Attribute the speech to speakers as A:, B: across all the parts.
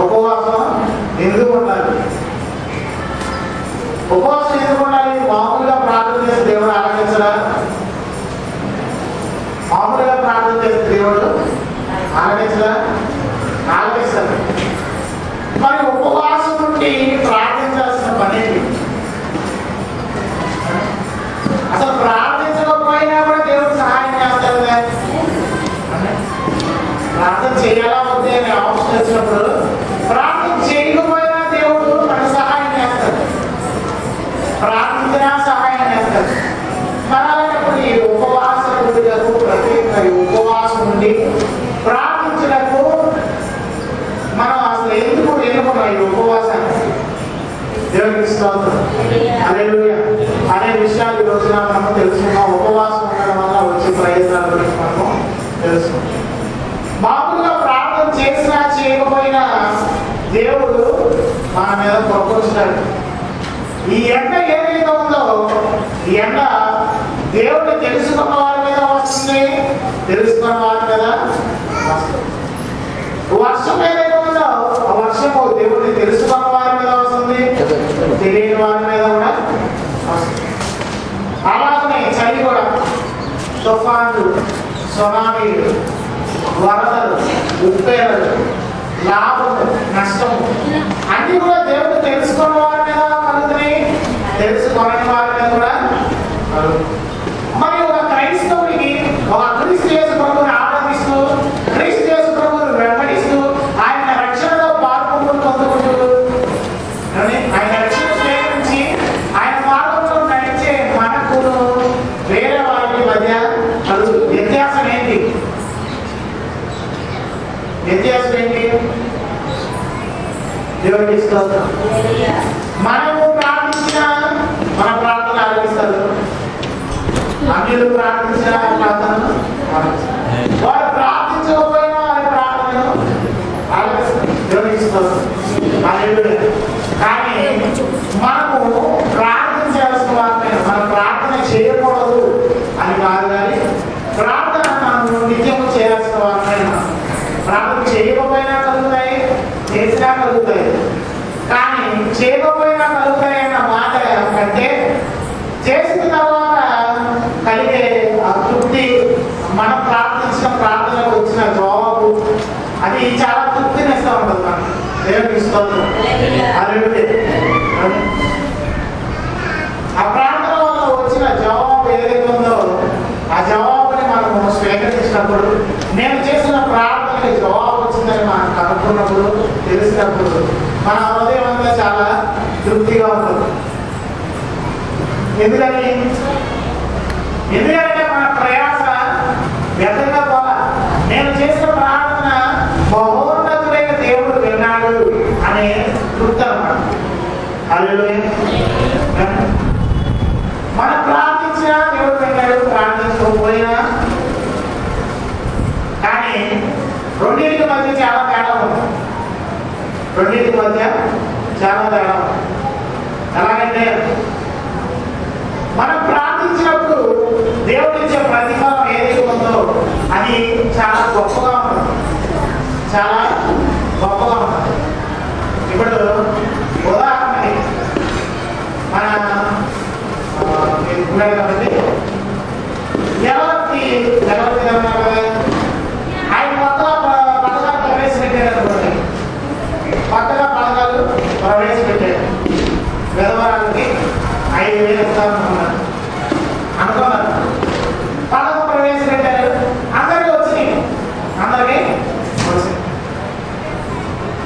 A: ఉపవాసం ఎందుకు ఉండాలి? ఉపవాసం ఎందుకు ఉండాలి? మామూలుగా ప్రార్థన చేసి దేవుడు ఆలకించడా మామూలుగా ప్రార్థన చేసి దేవుడు ఆలకించడా ఆలకిస్తాడు మరి ఉపవాసం నుండి ప్రార్థించాల్సిన పని అసలు ప్రార్థించకపోయినా కూడా దేవుడు సహాయం చేస్తాడు కదా ప్రార్థన చేయాలా వద్దే అని ఆప్షన్ ప్రార్థన సహాయం చేస్తారు మరి ఈ ఉపవాస గుడిలకు ప్రత్యేకంగా ఈ ఉపవాసం ఉండి ప్రార్థించడానికి మనం అసలు ఎందుకు ఎన్నుకున్నాం ఈ ఉపవాసాన్ని దేవునికి స్తోత్రం. అనే విషయాలు ఈ రోజున మనం తెలుసుకున్నాం. ఉపవాసం ఉండడం వల్ల వచ్చే ప్రయోజనాల గురించి మనము తెలుసుకున్నాం. మామూలుగా ప్రార్థన చేసినా చేయకపోయినా దేవుడు మన మీద ప్రపోజిస్తాడు ఈ ఎండ ఏదైతే ఉందో ఈ ఎండ దేవుడు తెలుసుకున్న వారి మీద వస్తుంది. తెలుసుకున్న వారి మీద వస్తుంది. వర్షం ఏదైతే ఉందో ఆ వర్షము దేవుడిని తెలుసుకున్న వారి మీద వస్తుంది. తెలియని వారి మీద కూడా వస్తుంది. అలాగనే చలి కూడా తుఫాన్లు సునామీలు వరదలు ఉప్పేరలు లాభము నష్టము అన్ని కూడా దేవుడు తెలుసుకున్న వారి మీద కలుగుతున్నాయి తెలుసుకోని వారి మీద కూడా మరి ఒక క్రైస్తవుడికి ఒక క్రీస్తు యేసు ప్రభువుని ఆరాధిస్తూ క్రీస్తు యేసు ప్రభువుని వెంబడిస్తూ ఆయన రక్షణలో పాల్గొంటూ పొందుకుంటూ ఏమండి? ఆయన రక్షణ స్వీకరించి ఆయన మార్గంలో నడిచే మనకు వేరే వారి మధ్య కలుగు వ్యత్యాసం ఏంటి వ్యత్యాసం ఏంటి దేవుడికి స్తోత్రం మనము ప్రార్థించిన మన ప్రార్థన ఆలపిస్తారు అన్యులు ప్రార్థించిన ప్రార్థనను ఆలపిస్తారు. వారు ప్రార్థించకపోయినా వారి ప్రార్థనను ఆలపిస్తారు దేవుడికి స్తోత్రం హల్లెలూయా. కానీ మనము ప్రార్థించాల్సిన వారిని మనం ప్రార్థన చేయకూడదు అని కాదు కానీ ప్రార్థన మనము నిత్యము చేయాల్సిన వారిని ప్రార్థన చేయకపోయినా కలుగుతాయి చేసినా కలుగుతాయి కానీ చేయకపోయినా కలుగుతాయి అన్న మాట కంటే చేసిన తర్వాత కలిగే ఆ తృప్తి మనం ప్రార్థించిన ప్రార్థనకు వచ్చిన జవాబు అది చాలా తృప్తినిస్తూ ఉంటుంది మనకి దేవునికి స్తోత్రం ఆ ప్రాంతంలో వచ్చిన జవాబు ఏదైతే ఉందో ఆ జవాబుని మనము స్వీకరించినప్పుడు నేను చేసిన ప్రార్థనకి జవాబు వచ్చిందని మనం కనుక్కున్నప్పుడు తెలిసినప్పుడు మన హృదయం అంతా చాలా తృప్తిగా ఉంటుంది. ఎందుకని? ఎందుకంటే మన ప్రయాస వ్యర్థంగా పోలా నేను చేసిన ప్రార్థన మహోన్నతుడైన దేవుడు విన్నాడు అనే వృత్తం మనం ప్రార్థించినా దేవుడు విన్నాడు ప్రార్థించకపోయినా. కానీ రెండింటి మధ్య చాలా తేడా ఉంది. రెండింటి మధ్య చాలా తేడా ఉంది. ఎలాగంటే మనం ప్రార్థించినప్పుడు దేవుడిచ్చే ప్రతిఫలం ఏదైతే ఉందో అది చాలా గొప్పగా ఉంటుంది. చాలా గొప్పగా ఉంటుంది. ఇప్పుడు ఉదాహరణకి మన ఆ, మీరు ఉన్నాడు కాబట్టి ఎవరికి ఎవరికి ఏమన్నారు కదా ఆయన కొత్తగా ప- పథకాలు ప్రవేశపెట్టారు అనుకోండి కొత్తగా పథకాలు ప్రవేశపెట్టారు విధవరాలకి ఐదు వేలు ఇస్తామనుకున్నారు అనుకున్నారు పథకం ప్రవేశపెట్టారు అందరికీ వచ్చినాయి అందరికీ వచ్చినాయి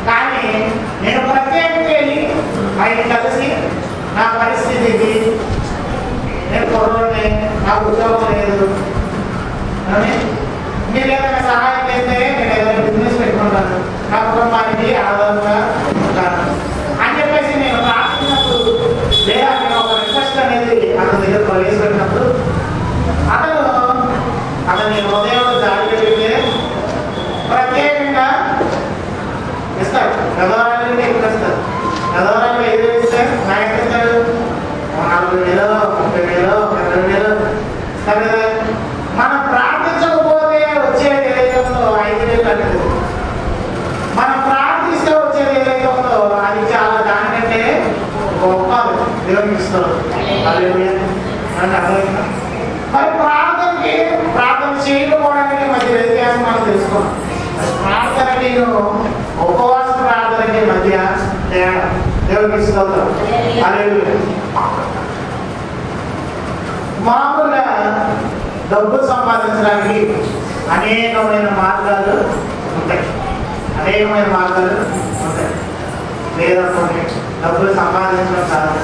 A: కానీ నేను ప్రత్యేకంగా వెళ్ళి ఆయన కలిసి నా పరిస్థితి ఇది నేను కుర్రోడిని కూర్చోవడం ఉద్యోగం లేదు. అని మీరు ఏదైనా సహాయం చేస్తే నేను ఏదైనా బిజినెస్ పెట్టుకుంటాను. నా కుటుంబానికి ఆధారంగా ఉంటాను. అని చెప్పేసి నేను రాసినప్పుడు లేదా నేను ఒక రిక్వెస్ట్ అనేది అతని దగ్గర ప్రవేశపెట్టినప్పుడు అతను అతని హృదయంలో దాడి పెడితే ప్రత్యేకంగా ఇస్తారు. గదవరాలు ఎక్కువ ఇస్తారు గదవరాలు ఏదో ఇస్తే నాకు ఇస్తాడు నాలుగు నెలలో నలభై వేలు ముప్పై వేలు ఇరవై వేలు ఇస్తారు కదా మనం ప్రార్థించకపోతే వచ్చేది ఏదైతే ఉందో ఐదు వేలు అనేది మనం ప్రార్థిస్తే వచ్చేది స్తోత్రం. హల్లెలూయా. నాకు అర్థమైందా? మరి ప్రార్థనకి ప్రార్థన చేయకపోవడానికి మధ్య వ్యత్యాసం మనం తెలుసుకున్నాం ప్రార్థనకి ఉపవాస ప్రార్థనకి మధ్య తేడా దేవుడికి స్తోత్రం మామూలుగా డబ్బు సంపాదించడానికి అనేకమైన మార్గాలు ఉంటాయి అనేకమైన మార్గాలు ఉంటాయి లేదనుకోండి డబ్బులు సంపాదించడం కాదు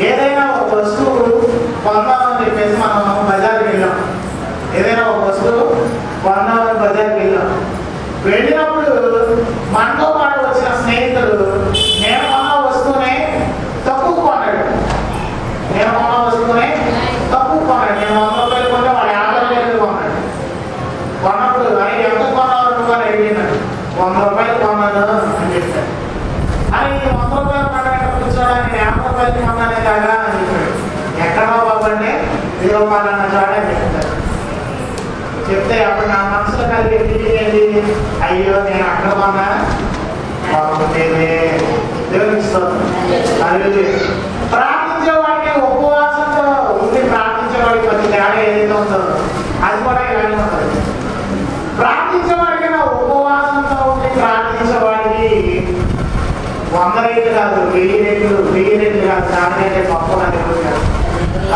A: ఏదైనా ఒక వస్తువు కొందామని చెప్పేసి మనం బజార్కి వెళ్ళాం. ఏదైనా ఒక వస్తువు కొందామని బజార్కి వెళ్ళాం. వెళ్ళినప్పుడు మనతో పాటు వచ్చిన స్నేహితులు నేను కొన్న వస్తువునే తక్కువ కొన్నాడు. నేను కొన్న వస్తువునే తక్కువ కొన్నాడు. నేను వంద రూపాయలు కొంటే వాడు యాభై రూపాయలు కొన్నాడు? కొన్నప్పుడు ఆయన ఎంత కొన్నావు రూపాయలు? అని అడిగినాడు వంద రూపాయలు కొన్నాను అని చెప్పాడు. అని వంద రూపాయలు కొన్నాడు కూర్చోడానికి యాభై రూపాయలు కొన్నానే కాగా అని చెప్పాడు ఎక్కడో బాబు అంటే ఇదిగో పలానా చెప్తారు. చెప్తే అప్పుడు నా మనసులో కలిగే ఫీలింగ్ ఏంటి? అయ్యో నేను అక్కడ కొన్నా బాగుండేది దేవునికి ప్రార్థించేవాడికి ఉపవాసంతో ఉండి ప్రార్థించేవాడికి కొంచెం తేడా ఏదైతే ఉందో అది కూడా ఇలానే ఉంటుంది. ప్రార్థించేవాడికైనా ఉపవాసంతో ఉండి ప్రార్థించేవాడికి వంద రేట్లు కాదు వెయ్యి రేట్లు వెయ్యి రేట్లు కాదు దానికంటే గొప్ప కాదు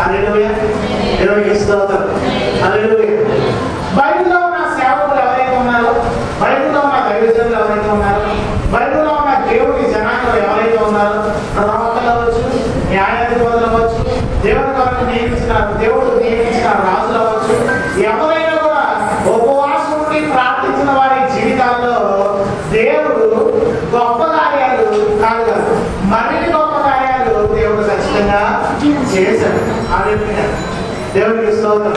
A: అది దేవునికి స్తోత్రం హల్లెలూయా బైబిల్లో ఉన్న సేవకులు ఎవరైతే ఉన్నారో బైబిల్లో ఉన్న దైవజనులు ఎవరైతే ఉన్నారో బైబిల్లో ఉన్న దేవుడి జనాలు ఎవరైతే ఉన్నారో ప్రవక్తలు అవ్వచ్చు న్యాయాధిపతులు అవ్వచ్చు దేవుడి కొరకు నియమించిన దేవుడు నియమించిన రాజులు అవ్వచ్చు ఎవరైనా కూడా ఉపవాసం ఉండి ప్రార్థించిన వారి జీవితాల్లో దేవుడు గొప్ప కార్యాలు కాదు మరిన్ని గొప్ప కార్యాలు దేవుడు ఖచ్చితంగా చేశాడు. హల్లెలూయా. దేవుడికి స్తోత్రం.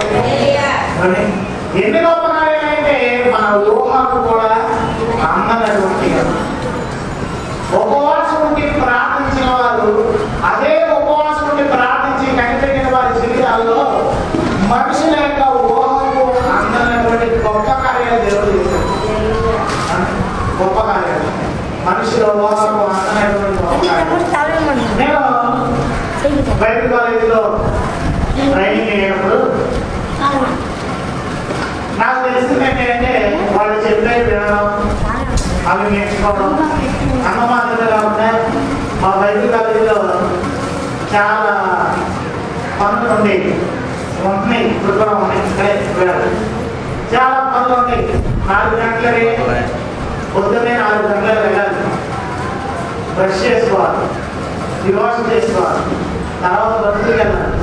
A: ఎన్ని గొప్ప కార్యాలంటే మన ఊహకు కూడా అందనటువంటి ఉపవాసం ఉండి ప్రార్థించిన వారు అదే ఉపవాసం ఉండి ప్రార్థించి కనిపెట్టిన వారి జీవితాల్లో మనుషుల యొక్క ఊహకు అందనటువంటి గొప్ప కార్యాలు దేవుడు చేశాడు గొప్ప కార్యాలు మనుషుల ఊహకు అందనటువంటి గొప్ప కార్యాలు నేను బైబిల్ కాలేజీలో ట్రైనింగ్ అయ్యేటప్పుడు నాకు తెలిసింది ఏంటంటే వాళ్ళు చెప్పేది వినడం అవి నేర్చుకోవడం అన్న మాత్రమే కాకుండా మా బైబిల్ కాలేజీలో చాలా పనులు ఉండేవి ఉంటున్నాయి ఇప్పుడు కూడా ఉన్నాయి చాలా పనులు ఉన్నాయి. నాలుగు గంటలకి పొద్దున్నే నాలుగు గంటలకు వెళ్ళాలి. బ్రష్ చేసుకోవాలి. దివాసం చేసుకోవాలి. తర్వాత బస్సుకి వెళ్ళాలి.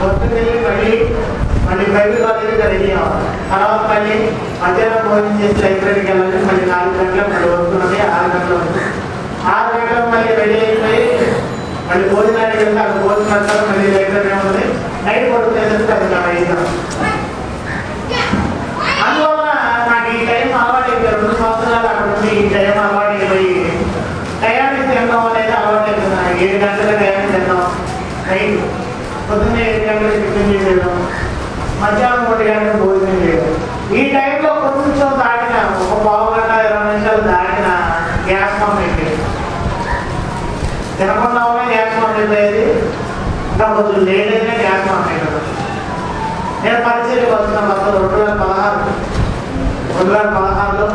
A: బస్సుకి వెళ్ళి మళ్ళీ మళ్ళీ బైబిల్ కాలేజీకి రెడీ అవ్వాలి. తర్వాత మళ్ళీ మధ్యాహ్నం భోజనం చేసి లైబ్రరీకి వెళ్ళాలి. మళ్ళీ నాలుగు గంటలకు మళ్ళీ వస్తున్నది ఆరు గంటలు ఆరు గంటలకు మళ్ళీ రెడీ అయిపోయి మళ్ళీ భోజనానికి వెళ్తే అక్కడ భోజనం పెడతారు మళ్ళీ లైబ్రరీ ఉంటుంది? నైట్ పడుతుంది అది నా ఐదు అందువల్ల నాకు ఈ టైం అలవాటు అయిపోయి రెండు సంవత్సరాలు అక్కడ ఉంది ఈ టైం అలవాటు అయిపోయి టయానికి తినడం అనేది అలవాటు అయిపోయింది నాకు ఏడు గంటల టయానికి తినడం నైట్ పొద్దున్నే ఏడు గంటలకు టిఫిన్ చేసేయడం మధ్యాహ్నం ఒకటి గంటలకు భోజనం చేయడం ఈ టైంలో కొంచెం దాటిన ఒక పావు గంట ఇరవై నిమిషాలు దాటిన గ్యాస్ పంప్ అయిపోయింది తినకుండా ఉన్న గ్యాస్ పంప్ అయిపోయేది లేడనే కొంచెం లేట్ నేను పరిచయం వచ్చిన మొత్తం రెండు వేల పదహారు. రెండు వేల పదహారులో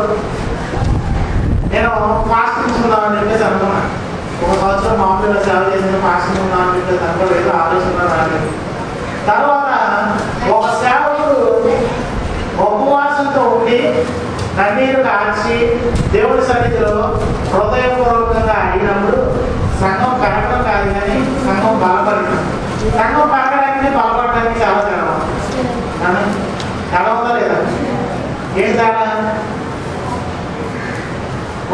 A: నేను ఫాస్టింగ్స్ ఉందామని చెప్పేసి అనుకున్నాను ఒక సంవత్సరం మామూలుగా సేవ చేసిన ఫాస్టింగ్ ఉందామని చెప్పేసి అనుకోలేదు ఆలోచన రాలేదు తర్వాత ఒక సేవకుడు ఉపవాసంతో ఉండి కన్నీరు కాచి దేవుడి సన్నిధిలో హృదయపూర్వకంగా అడిగినప్పుడు సంఘం కరగడం కాదు కానీ సంఘం బలపడటం సంఘం పెరగడానికి పాల్పడడానికి చాలా తేడా కానీ తేడా ఉందా లేదా? ఏం తేడా?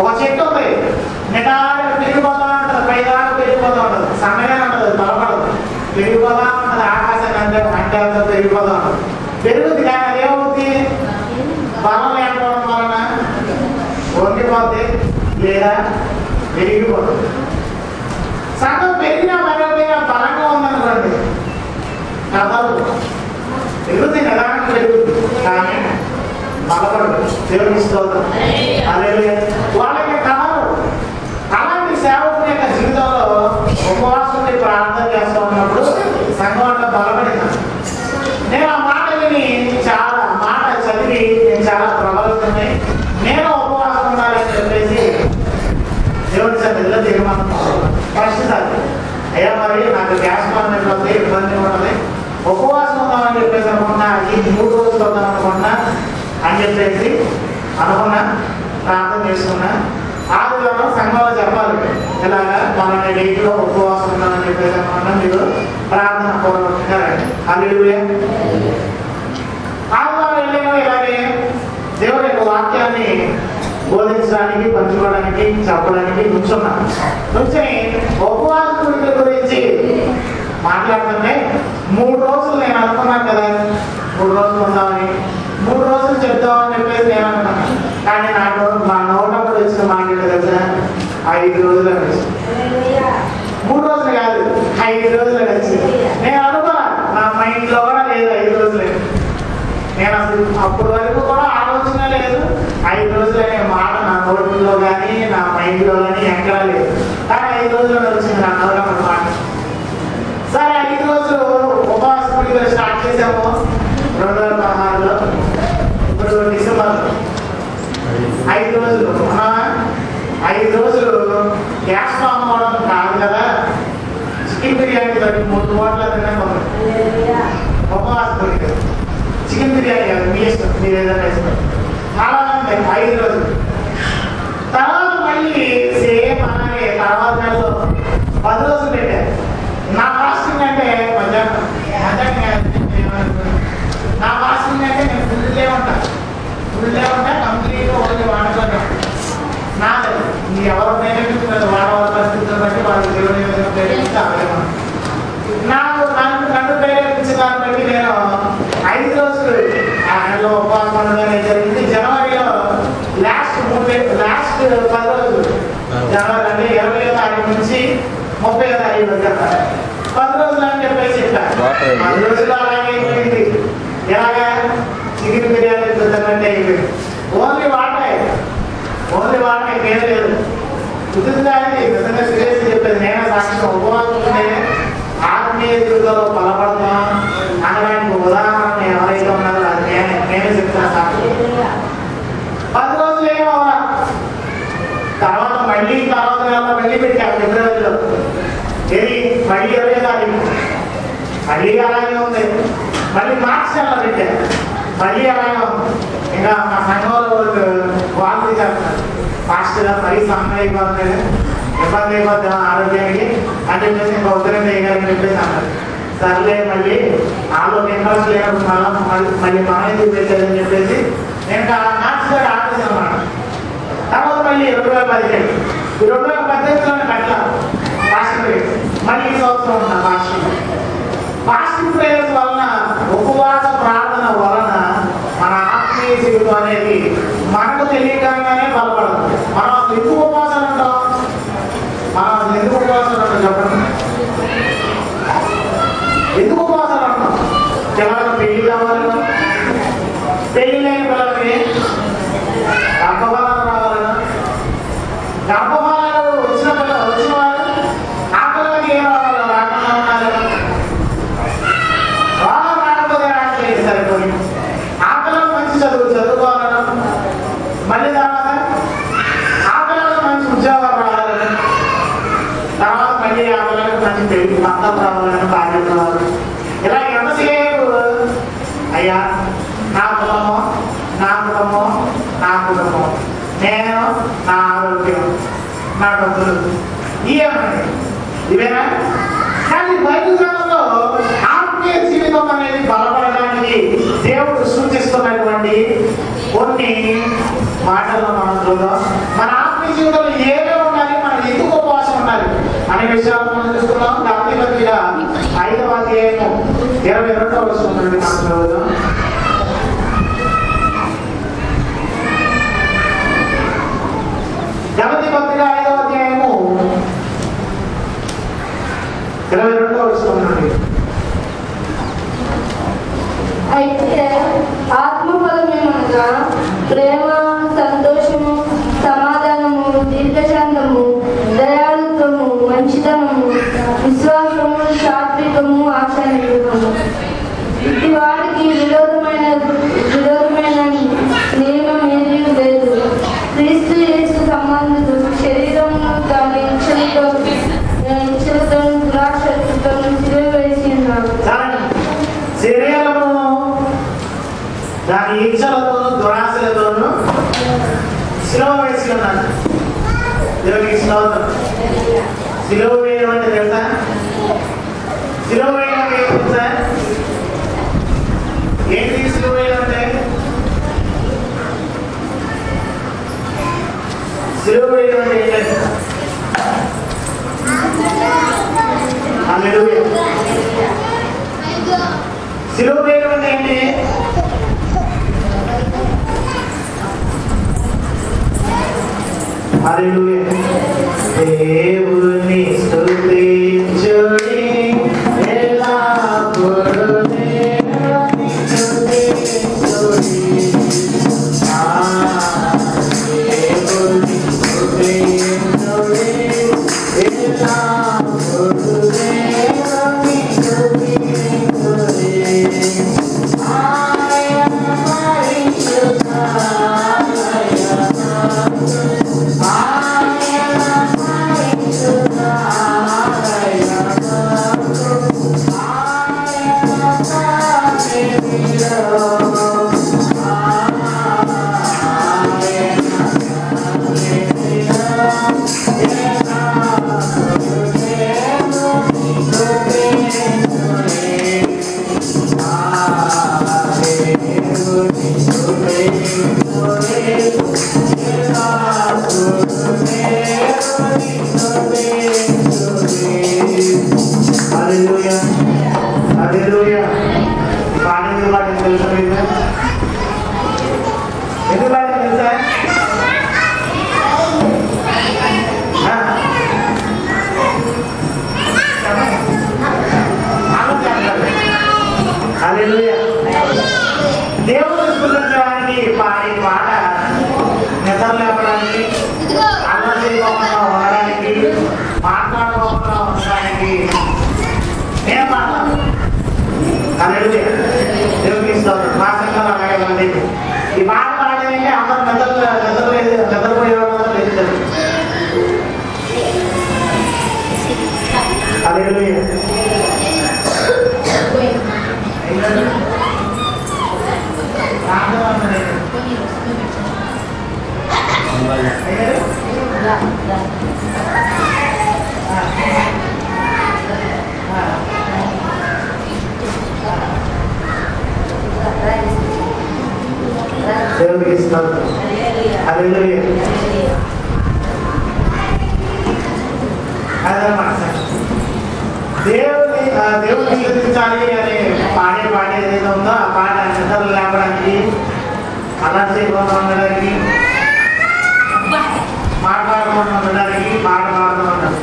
A: ఒక చెట్టు ఉంది. నిటారుగా పెరిగిపోతా ఉంటుంది పైదాకా పెరిగిపోతా ఉంటుంది. సన్నగా ఉంటుంది బలపడదు. పెరిగిపోతా ఉంటుంది ఆకాశం అంటే అంటాలతో పెరిగిపోతా ఉంటుంది. పెరుగుతుంది కానీ అదేమవుతుంది బలం లేకపోవడం వలన వండిపోద్ది లేదా పెరిగిపోతుంది సగం పెరిగినా మరొకైనా బలంగా కథలు పెరుగుతుంది నిదానంగా పెరుగుతుంది కానీ బలపడదు దేవునికి స్తోత్రం. వాళ్ళకి కళలు అలాంటి సేవకుని యొక్క జీవితంలో ఉపవాసం ఉండి ప్రార్థన చేస్తూ ఉన్నప్పుడు మూడు రోజులు వద్దాం అనుకున్నా అని చెప్పేసి అనుకున్నా ప్రార్థన చేసుకున్నా. ఆదివారం సంఘంలో చెప్పాలి ఇలాగా మన ఇంట్లో ఉపవాసం ఉన్నామని చెప్పేసి అనుకున్నా మీరు ప్రార్థన పూర్వకంగా రండి. హల్లెలూయా. ఆదివారం వెళ్ళినా ఇలాగే దేవుడు యొక్క వాక్యాన్ని బోధించడానికి పంచుకోవడానికి చెప్పడానికి నుంచున్నాను నుంచుని ఉపవాసం గురించి మాట్లాడుతుంటే మూడు రోజులు నేను అనుకున్నాను కదా మూడు రోజులు ఉందామని మూడు రోజులు చెప్తామని చెప్పేసి నేను కానీ నాకు మా నోటప్పుడు వచ్చిన మాట కదా ఐదు రోజులు వచ్చింది మూడు రోజులు కాదు ఐదు రోజులు వచ్చింది నేను అనుకున్నా నా మైండ్లో కూడా లేదు ఐదు రోజులు నేను అసలు అప్పటి వరకు కూడా ఆలోచన లేదు ఐదు రోజులు అనే మాట నా నోట్లో కానీ నా మైండ్లో కానీ ఎక్కడా లేదు కానీ ఐదు రోజులు వచ్చింది నా నోట్లో మాట సరే ఐదు రోజులు ఉపవాస పుడిగా స్టార్ట్ చేసాము రెండు వేల పదహారులో ఇప్పుడు డిసెంబర్ ఐదు రోజులు అవునా? ఐదు రోజులు గ్యాస్ ఫామ్ అవడం కాదు కదా చికెన్ బిర్యానీ తోటి మూడు కోట్ల తిన్నాం ఉపవాస పుడిగా చికెన్ బిర్యానీ కాదు మీ ఇష్టం మీరు ఏదైనా ఇష్టం చాలా ఐదు రోజులు. తర్వాత మళ్ళీ సేమ్ అలాగే తర్వాత నెలలో పది రోజులు పెట్టారు. నా ఫాస్టింగ్ అంటే మధ్యాహ్నం. మధ్యాహ్నం నా ఫాస్టింగ్ అంటే నేను ఫుల్లే ఉంటాను ఫుల్లే ఉంటా కంప్లీట్ ఒకటి వాడుకుంటాను నా ఎవరు ప్రేరేపించుకున్నారు వాడవాళ్ళ పరిస్థితులను బట్టి వాళ్ళు దేవుని విధంగా ప్రేరేపిస్తే నాకు నన్ను నన్ను ప్రేరేపించిన బట్టి నేను ఉపవాసం ఉండడం జరిగింది. జనవరిలో లాస్ట్ మూడు లాస్ట్ పది రోజులు జనవరి అంటే ఇరవై తారీఖు నుంచి ముప్పై తారీఖు వరకు పది రోజులు అని చెప్పేసి
B: అండి.
A: పది రోజులు అలాగే అయిపోయింది. ఎలాగా? చికెన్ బిర్యానీ చూద్దామంటే అయిపోయింది. ఓన్లీ వాటర్ ఓన్లీ వాటర్ ఇంకేం లేదు. కుదురుదాన్ని నిజంగా సీరియస్ చెప్పేది. నేనే సాక్షి. ఉపవాసం ఆత్మీయ జీవితంలో బలపడతాం అనడానికి ఉదాహరణ ఎవరైతే ఉన్నారో అది నేనే నేనే చెప్తాను సాక్షి పది రోజులు ఏమవ్వా తర్వాత మళ్ళీ తర్వాత నెలలో మళ్ళీ పెట్టాము ఫిబ్రవరిలో ఏది మళ్ళీ ఇరవై తారీఖు మళ్ళీ అలాగే ఉంది. మళ్ళీ మార్క్స్ ఎలా పెట్టారు? మళ్ళీ అలాగే ఉంది. ఇంకా మా సంఘంలో వాళ్ళు వాళ్ళు ఫాస్ట్గా మరీ సన్న అయిపోతుంది. ఇబ్బంది అయిపోతుంది ఆరోగ్యానికి. అని చెప్పేసి ఇంకా ఉదయం వేయగలని చెప్పేసి అన్నారు సర్లే మళ్ళీ నాలో ఇంట్రెస్ట్ లేనప్పుడు మళ్ళీ మళ్ళీ మళ్ళీ మనం ఎందుకు పెట్టారని చెప్పేసి నేను మార్క్స్ కూడా ఆపేసి అన్నమాట. తర్వాత మళ్ళీ రెండు వేల పదిహేడు. ఈ రెండు వేల పద్దెనిమిదిలో కట్టాలి ఫాస్టింగ్ మళ్ళీ ఈ సంవత్సరం ఉన్నా ఫాస్టింగ్ ఫాస్టింగ్ ప్రేయర్స్ వలన ఉపవాస ప్రార్థన వలన మన ఆత్మీయ జీవితం అనేది మనకు తెలియకుండానే బలపడదు. మనం ఎందుకు ఉపవాసాలు ఉంటాం? మనం ఎందుకు ఉపవాసాలు ఉంటాం చెప్పండి ఎందుకు ఉపవాసాలు ఉంటాం పిల్లలకు పెళ్ళి కావాలన్నా పెళ్ళి లేని పిల్లలకి గర్భఫలాలు రావాలన్నా గర్భఫలాలు వచ్చిన పిల్ల వచ్చిన వారు ఆ పిల్లలకి ఏం రావాలి రాకుండా ఉండాలి వాళ్ళు రాకపోతే రావట్లేదు సరిపోయి ఆ పిల్లలు మంచి చదువు చదువుకోవాలన్నా మళ్ళీ తర్వాత ఆ పిల్లలకు మంచి ఉద్యోగాలు రావాలని తర్వాత మళ్ళీ ఆ పిల్లలకు మంచి పెళ్ళి భర్తలు రావాలని బాధ్యత రావాలి ఇలా ఎంతసేపు అయ్యా నా కుటుంబం నా కుటుంబం నా కుటుంబం నేను నా ఆరోగ్యం నా డబ్బులు ఇవేమండి ఇవేనా? కానీ బయట గ్రామంలో ఆత్మీయ జీవితం అనేది బలపడడానికి దేవుడు సూచిస్తున్నటువంటి కొన్ని మాటలు మనం చూద్దాం. మన ఆత్మీయ జీవితంలో ఏమేమి ఉండాలి? మనం ఎందుకు ఉపవాసం ఉండాలి? అనే విషయాలు మనం చూస్తున్నాం గాంధీ పత్రిక ఐదవ అధ్యాయము ఇరవై రెండవ వస్తుంది మనం చదువుదాం. గణతి పత్రిక ఐదవ అధ్యాయము ఇరవై రెండవ వస్తుంది
C: అయితే ఆత్మఫలమేమనగా ప్రేమ సంతోషము సమాధానము దీర్ఘశాంతము దయాళుత్వము మంచితనము విశ్వాసము సాత్వికము ఆశానిగ్రహము
A: దేవునికి స్తోత్రం సిలువ వేయడం అంటే తెలుసా? సిలువ వేయడం తెలుసా? ఏంటి సిలువ వేయడం అంటే సిలువ వేయడం అంటే ఏం సిలువ వేయడం అంటే ఏంటి? హల్లెలూయా దేవుని స్తుతించుడి. ఎల్లప్పుడూ దేవుని స్తుతించుడి. ఆ దేవుని స్తుతించుడి. ఎల్లప్పుడూ దేవునికి అదే హల్లెలూయా అదనమాట. దేవుని దేవుని స్థుతించాలి అనే పాడే పాట ఏదైతే ఉందో? ఆ పాట నిద్రలు లేపడానికి అలా చేయకుండా ఉండడానికి మాట్లాడకుండా ఉండడానికి పాట పాడుతూ ఉండడం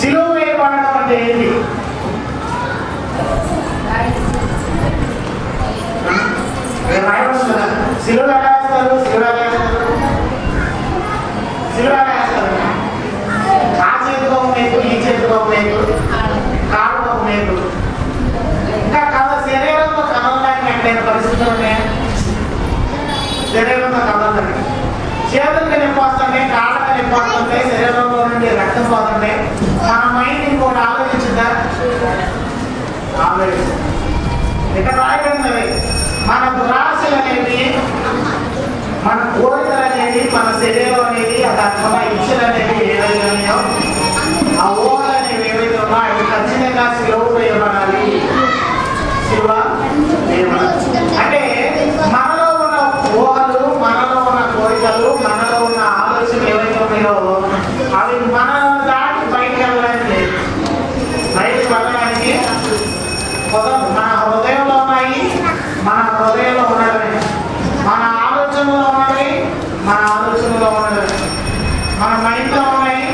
A: సిలువ వేయబడడం అంటే ఏంటి నేను రాయడం కదా సిలువ ఎలా వేస్తారు సిలువ ఎలా వేస్తారు సిలువ ఎలా వేస్తారు ఆ చేతిలో మేకు ఈ చేతిలో మేకు కాళ్ళలో మేకు ఇంకా కథ శరీరంలో కదలడానికి అంటే పరిస్థితులు ఉన్నాయి శరీరంలో కదలడానికి చేతులకు నొప్పి వస్తుంటే కాళ్ళకి నొప్పి శరీరంలో నుండి రక్తం పోతుంటే మన మైండ్ ఇంకోటి ఆలోచించుదా ఆలోచిస్తుంది ఇక్కడ రాయబడినది మన దురాశలు అనేవి మన కోరికలు అనేది మన శరీరం అనేది దానివల్ల ఇచ్చలు అనేవి ఏవైతే ఉన్నాయో ఆ ఊహలు అనేవి ఏవైతే ఉన్నాయో అవి ఖచ్చితంగా సిలువ వేయబడాలి? శివ అంటే మనలో ఉన్న ఊహలు మనలో ఉన్న కోరికలు మనలో ఉన్న ఆలోచన ఏవైతే ఉన్నాయో అవి మన దాటి బయటకు వెళ్ళడానికి లేదు బయటకు వెళ్ళడానికి కుదరదు. మన హృదయంలో ఉన్నాయి మన హృదయంలో ఉండడమే మన ఆలోచనలో ఉన్నవి మన ఆలోచనలో ఉండడమే మన మైండ్లో ఉన్నాయి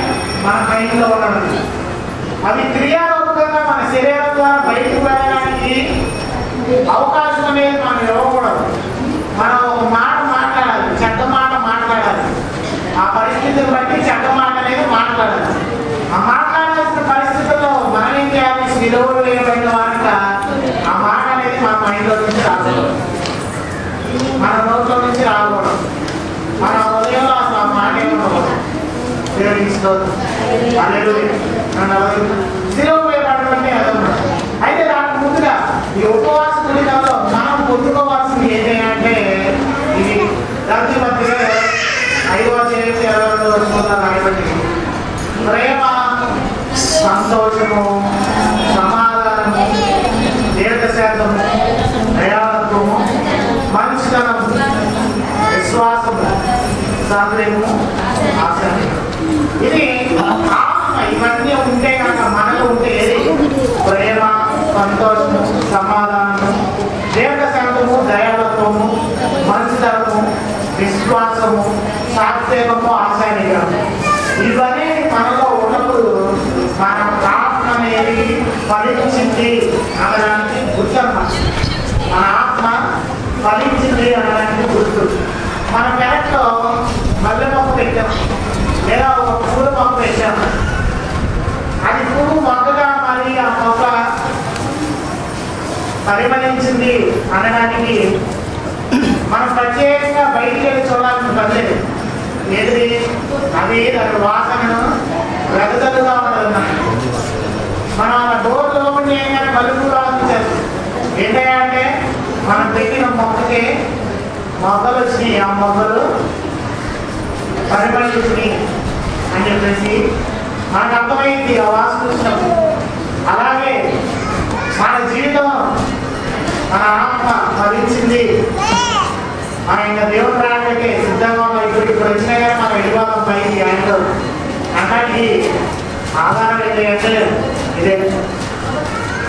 A: మన మైండ్లో ఉండడమే అవి క్రియారూపకంగా మన శరీరం ద్వారా బయటకు వెళ్ళడానికి అవకాశం అనేది మనం ఇవ్వకూడదు. మనం ఒక మాట మాట్లాడాలి చెడ్డ మాట మాట్లాడాలి. ఆ పరిస్థితిని బట్టి చెడ్డ మాట అనేది మాట్లాడాలి. ఆ మాట్లాడాల్సిన పరిస్థితుల్లో మనం ఏం చేయాలి? నిలువలు లేకపోయిన వారంట ఆ మాట అనేది మన మైండ్లో నుంచి రాకూడదు. మన నోట్లో నుంచి రాకూడదు. మన హృదయంలో అసలు ఆ మాట ఏమి ఉండకూడదు. దేవునికి స్తోత్రం. ఉపవాస ఫలితాల్లో మనం పొందుకోవాల్సింది ఏంటంటే ఇది గాంధీ పత్రిక ఐదో చేసి ఇరవై రెండవ ప్రేమ సంతోషము సమాధానము దీర్ఘశాతము దయాత్వము మంచితనం విశ్వాసము సహనము ఆశ్రయం ఇది ఫలించింది అనడానికి గుర్తమ్మ మన ఆత్మ ఫలించింది అనడానికి గుర్తు. మన పెరట్లో మల్లె మొక్క పెట్టాం. లేదా ఒక పూల మొక్క పెట్టాం. అది పువ్వు మొక్కగా మరి ఆ మొక్క పరిమళించింది అనడానికి మనం ప్రత్యేకంగా బయటికి వెళ్ళి చూడాల్సిన పని లేదు. ఏది? అది దాని వాసనను వెదజల్లుగా ఉండదు మనం ఆ డోర్ లోపల ఏంటంటే మలుపు ఆలోచించారు ఏంటంటే మనం పెట్టిన మొక్కకి మొగ్గలు వచ్చినాయి. ఆ మొగ్గలు పరిమళించినాయి అని చెప్పేసి మనకు అర్థమైంది ఆ వాసు చూసినప్పుడు అలాగే మన జీవితం మన ఆత్మ ఫలించింది. మన ఇంకా దేవుడు రావడానికి సిద్ధంగా ఇప్పుడు ఇప్పుడు వచ్చినా కానీ మనం వెళ్ళిపోతాం పైకి. ఆయనతో అంటే ఆధారం అంటే ఇదే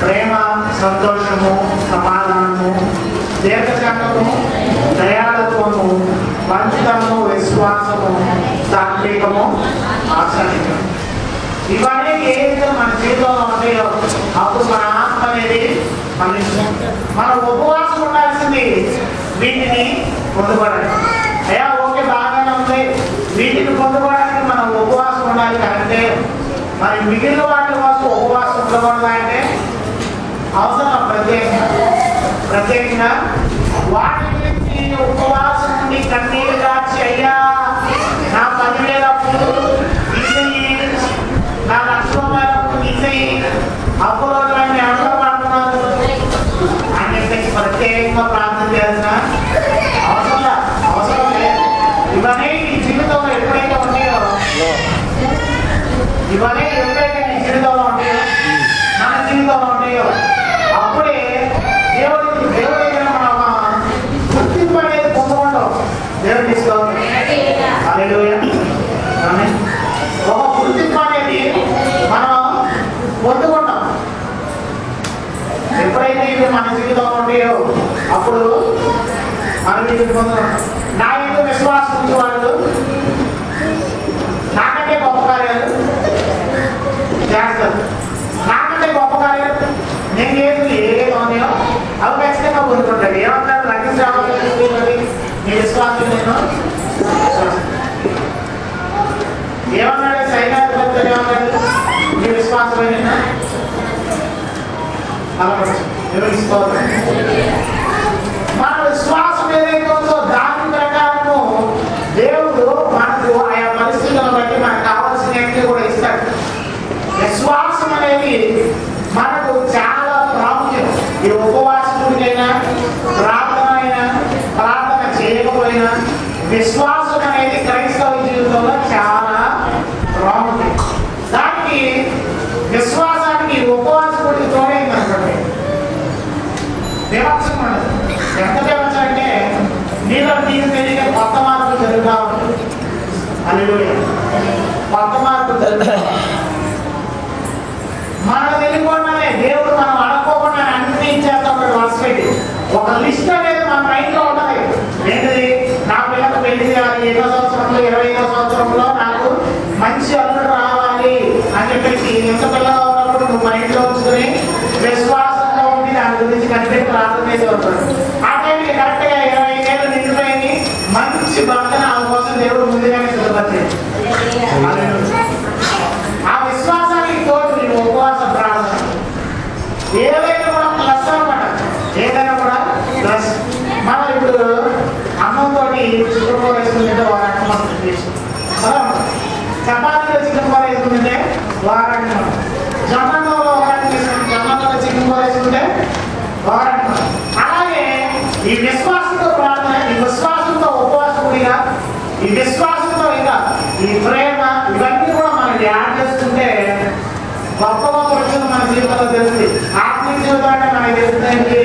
A: ప్రేమ సంతోషము సమాధానము దీర్ఘశాంతము దయాళత్వము మంచితనము విశ్వాసము సాత్వికము ఆశ్రయించము ఇవన్నీ ఏదైతే మన జీవితంలో ఉన్నాయో అప్పుడు మన ఆత్మ అనేది ఫలిస్తుంది. మన ఉపవాసం ఉండాల్సింది వీటిని పొందుపడాలి అయ్యా ఓకే బాగానే ఉంది. వీటిని పొందుకోవడానికి మనం ఉపవాసం ఉండాలి కరెక్టే మరి మిగిలిన వాటి కోసం ఉపవాసం ఉండకూడదా అంటే? అవసరం ప్రత్యేకంగా? ప్రత్యేకంగా? వాటి గురించి ఉపవాసం ఉండి కన్నీరు కాచి అయ్యా నా పదివేల అప్పులు తీసేయి నా లక్ష రూపాయల అప్పులు తీసేయి అప్పులో నేను ఎవరో పడుతున్నాను అని చెప్పేసి ప్రత్యేకంగా ప్రార్థన చేసిన అవసరం లే- అవసరం లేదు ఇవన్నీ ఈ జీవితంలో ఎప్పుడైతే ఉన్నాయో ఇవన్నీ ఎప్పుడైతే నీ జీవితంలో ఉంటాయో మన జీవితంలో ఉంటాయో అప్పుడే దేవుడి దేవుడి దగ్గర మనం గుర్తింపు అనేది పొందుకుంటాం దేవుడు తీసుకోవాలి హల్లెలూయా. ఆమేన్. ఒక గుర్తింపు అనేది మనం పొందుకుంటాం ఎప్పుడైతే ఇవి మన జీవితంలో ఉంటాయో అప్పుడు మనం వీటిని పొందుకుంటాం నా యొక్క విశ్వాసం ఉంచే వాళ్ళు నాకంటే గొప్ప కార్యాలు చేస్తారు నాకంటే గొప్ప కార్యాలు నేను చేసి ఏదైతే ఉన్నాయో అవి ఖచ్చితంగా పొందుకుంటాడు ఏమంటారు రక్షణ రావాలి నీ విశ్వాసం నేను విశ్వాసం. ఏమన్నాడు సైనాధిపతి ఏమన్నాడు నీ విశ్వాసమే నేను వివరిస్తోంది మన విశ్వాసం ఏదైతే ఉందో దాని ప్రకారము దేవుడు మనకు ఆయా పరిస్థితులను బట్టి మనకు కావాల్సినవి కూడా ఇస్తాడు విశ్వాసం అనేది మనకు చాలా ప్రాముఖ్యం ఈ ఉపవాసకుడికైనా ప్రార్థన అయినా ప్రార్థన చేయకపోయినా విశ్వాసం అనేది క్రైస్తవ జీవితంలో చాలా ప్రాముఖ్యం దానికి విశ్వాసానికి ఉపవాసకుడికి తోడైంది అనుకోండి వివక్షం ఉండదు ఎంత వివక్ష అంటే నీలో నీకు తెలియక కొత్త మార్పులు జరుగుతా ఉంటుంది పక్క మార్పు మనం వెళ్ళిపోవడమే. దేవుడు మనం అడగకుండా అన్ని ఇచ్చేస్తాం ఉంటాడు ఒక లిస్ట్ అనేది మన మైండ్లో ఉంటది. ఏంటిది? నా పిల్లలకు పెళ్ళి చేయాలి. ఎన్నో సంవత్సరంలో ఇరవై ఐదో సంవత్సరంలో నాకు మంచి అల్లుడు రావాలి అని చెప్పేసి ఎంత పిల్లగా ఉన్నప్పుడు నువ్వు మైండ్లో ఉంచుకుని విశ్వాసంగా ఉండి దాని గురించి కనిపెట్టి ప్రార్థన చేస్తాడు ఉంటాడు ఆ టైంకి కరెక్ట్గా ఇరవై ఐదేళ్ళు నిండిపోయింది. మంచి భర్తను ఆ కోసం దేవుడు ముందుగానే ఆ విశ్వాసానికి తోడు నేను ఉపవాస ప్రార్థన ఏదైనా కూడా ప్లస్ అనమాట ఏదైనా కూడా ప్లస్ మనం ఇప్పుడు అన్నంతో చికెన్ కూర వేసుకుంటే వారానికి మనం చపాతీలో చికెన్ కూర వేసుకుంటే వారానికి మనం. జొన్నలో వారానికి జొన్నలో చికెన్ కూర వేసుకుంటే వారానికి అలాగే ఈ విశ్వాసంతో ప్రార్థన ఈ విశ్వాసంతో ఉపవాసకుడిగా ఈ విశ్వాసం ఈ ప్రేమ ఇవన్నీ కూడా మనం యాడ్ చేసుకుంటే గొప్ప గొప్ప విషయం మన జీవితంలో తెలుస్తుంది. ఆత్మీయ జీవితం అంటే మనకి తెలుస్తుంది.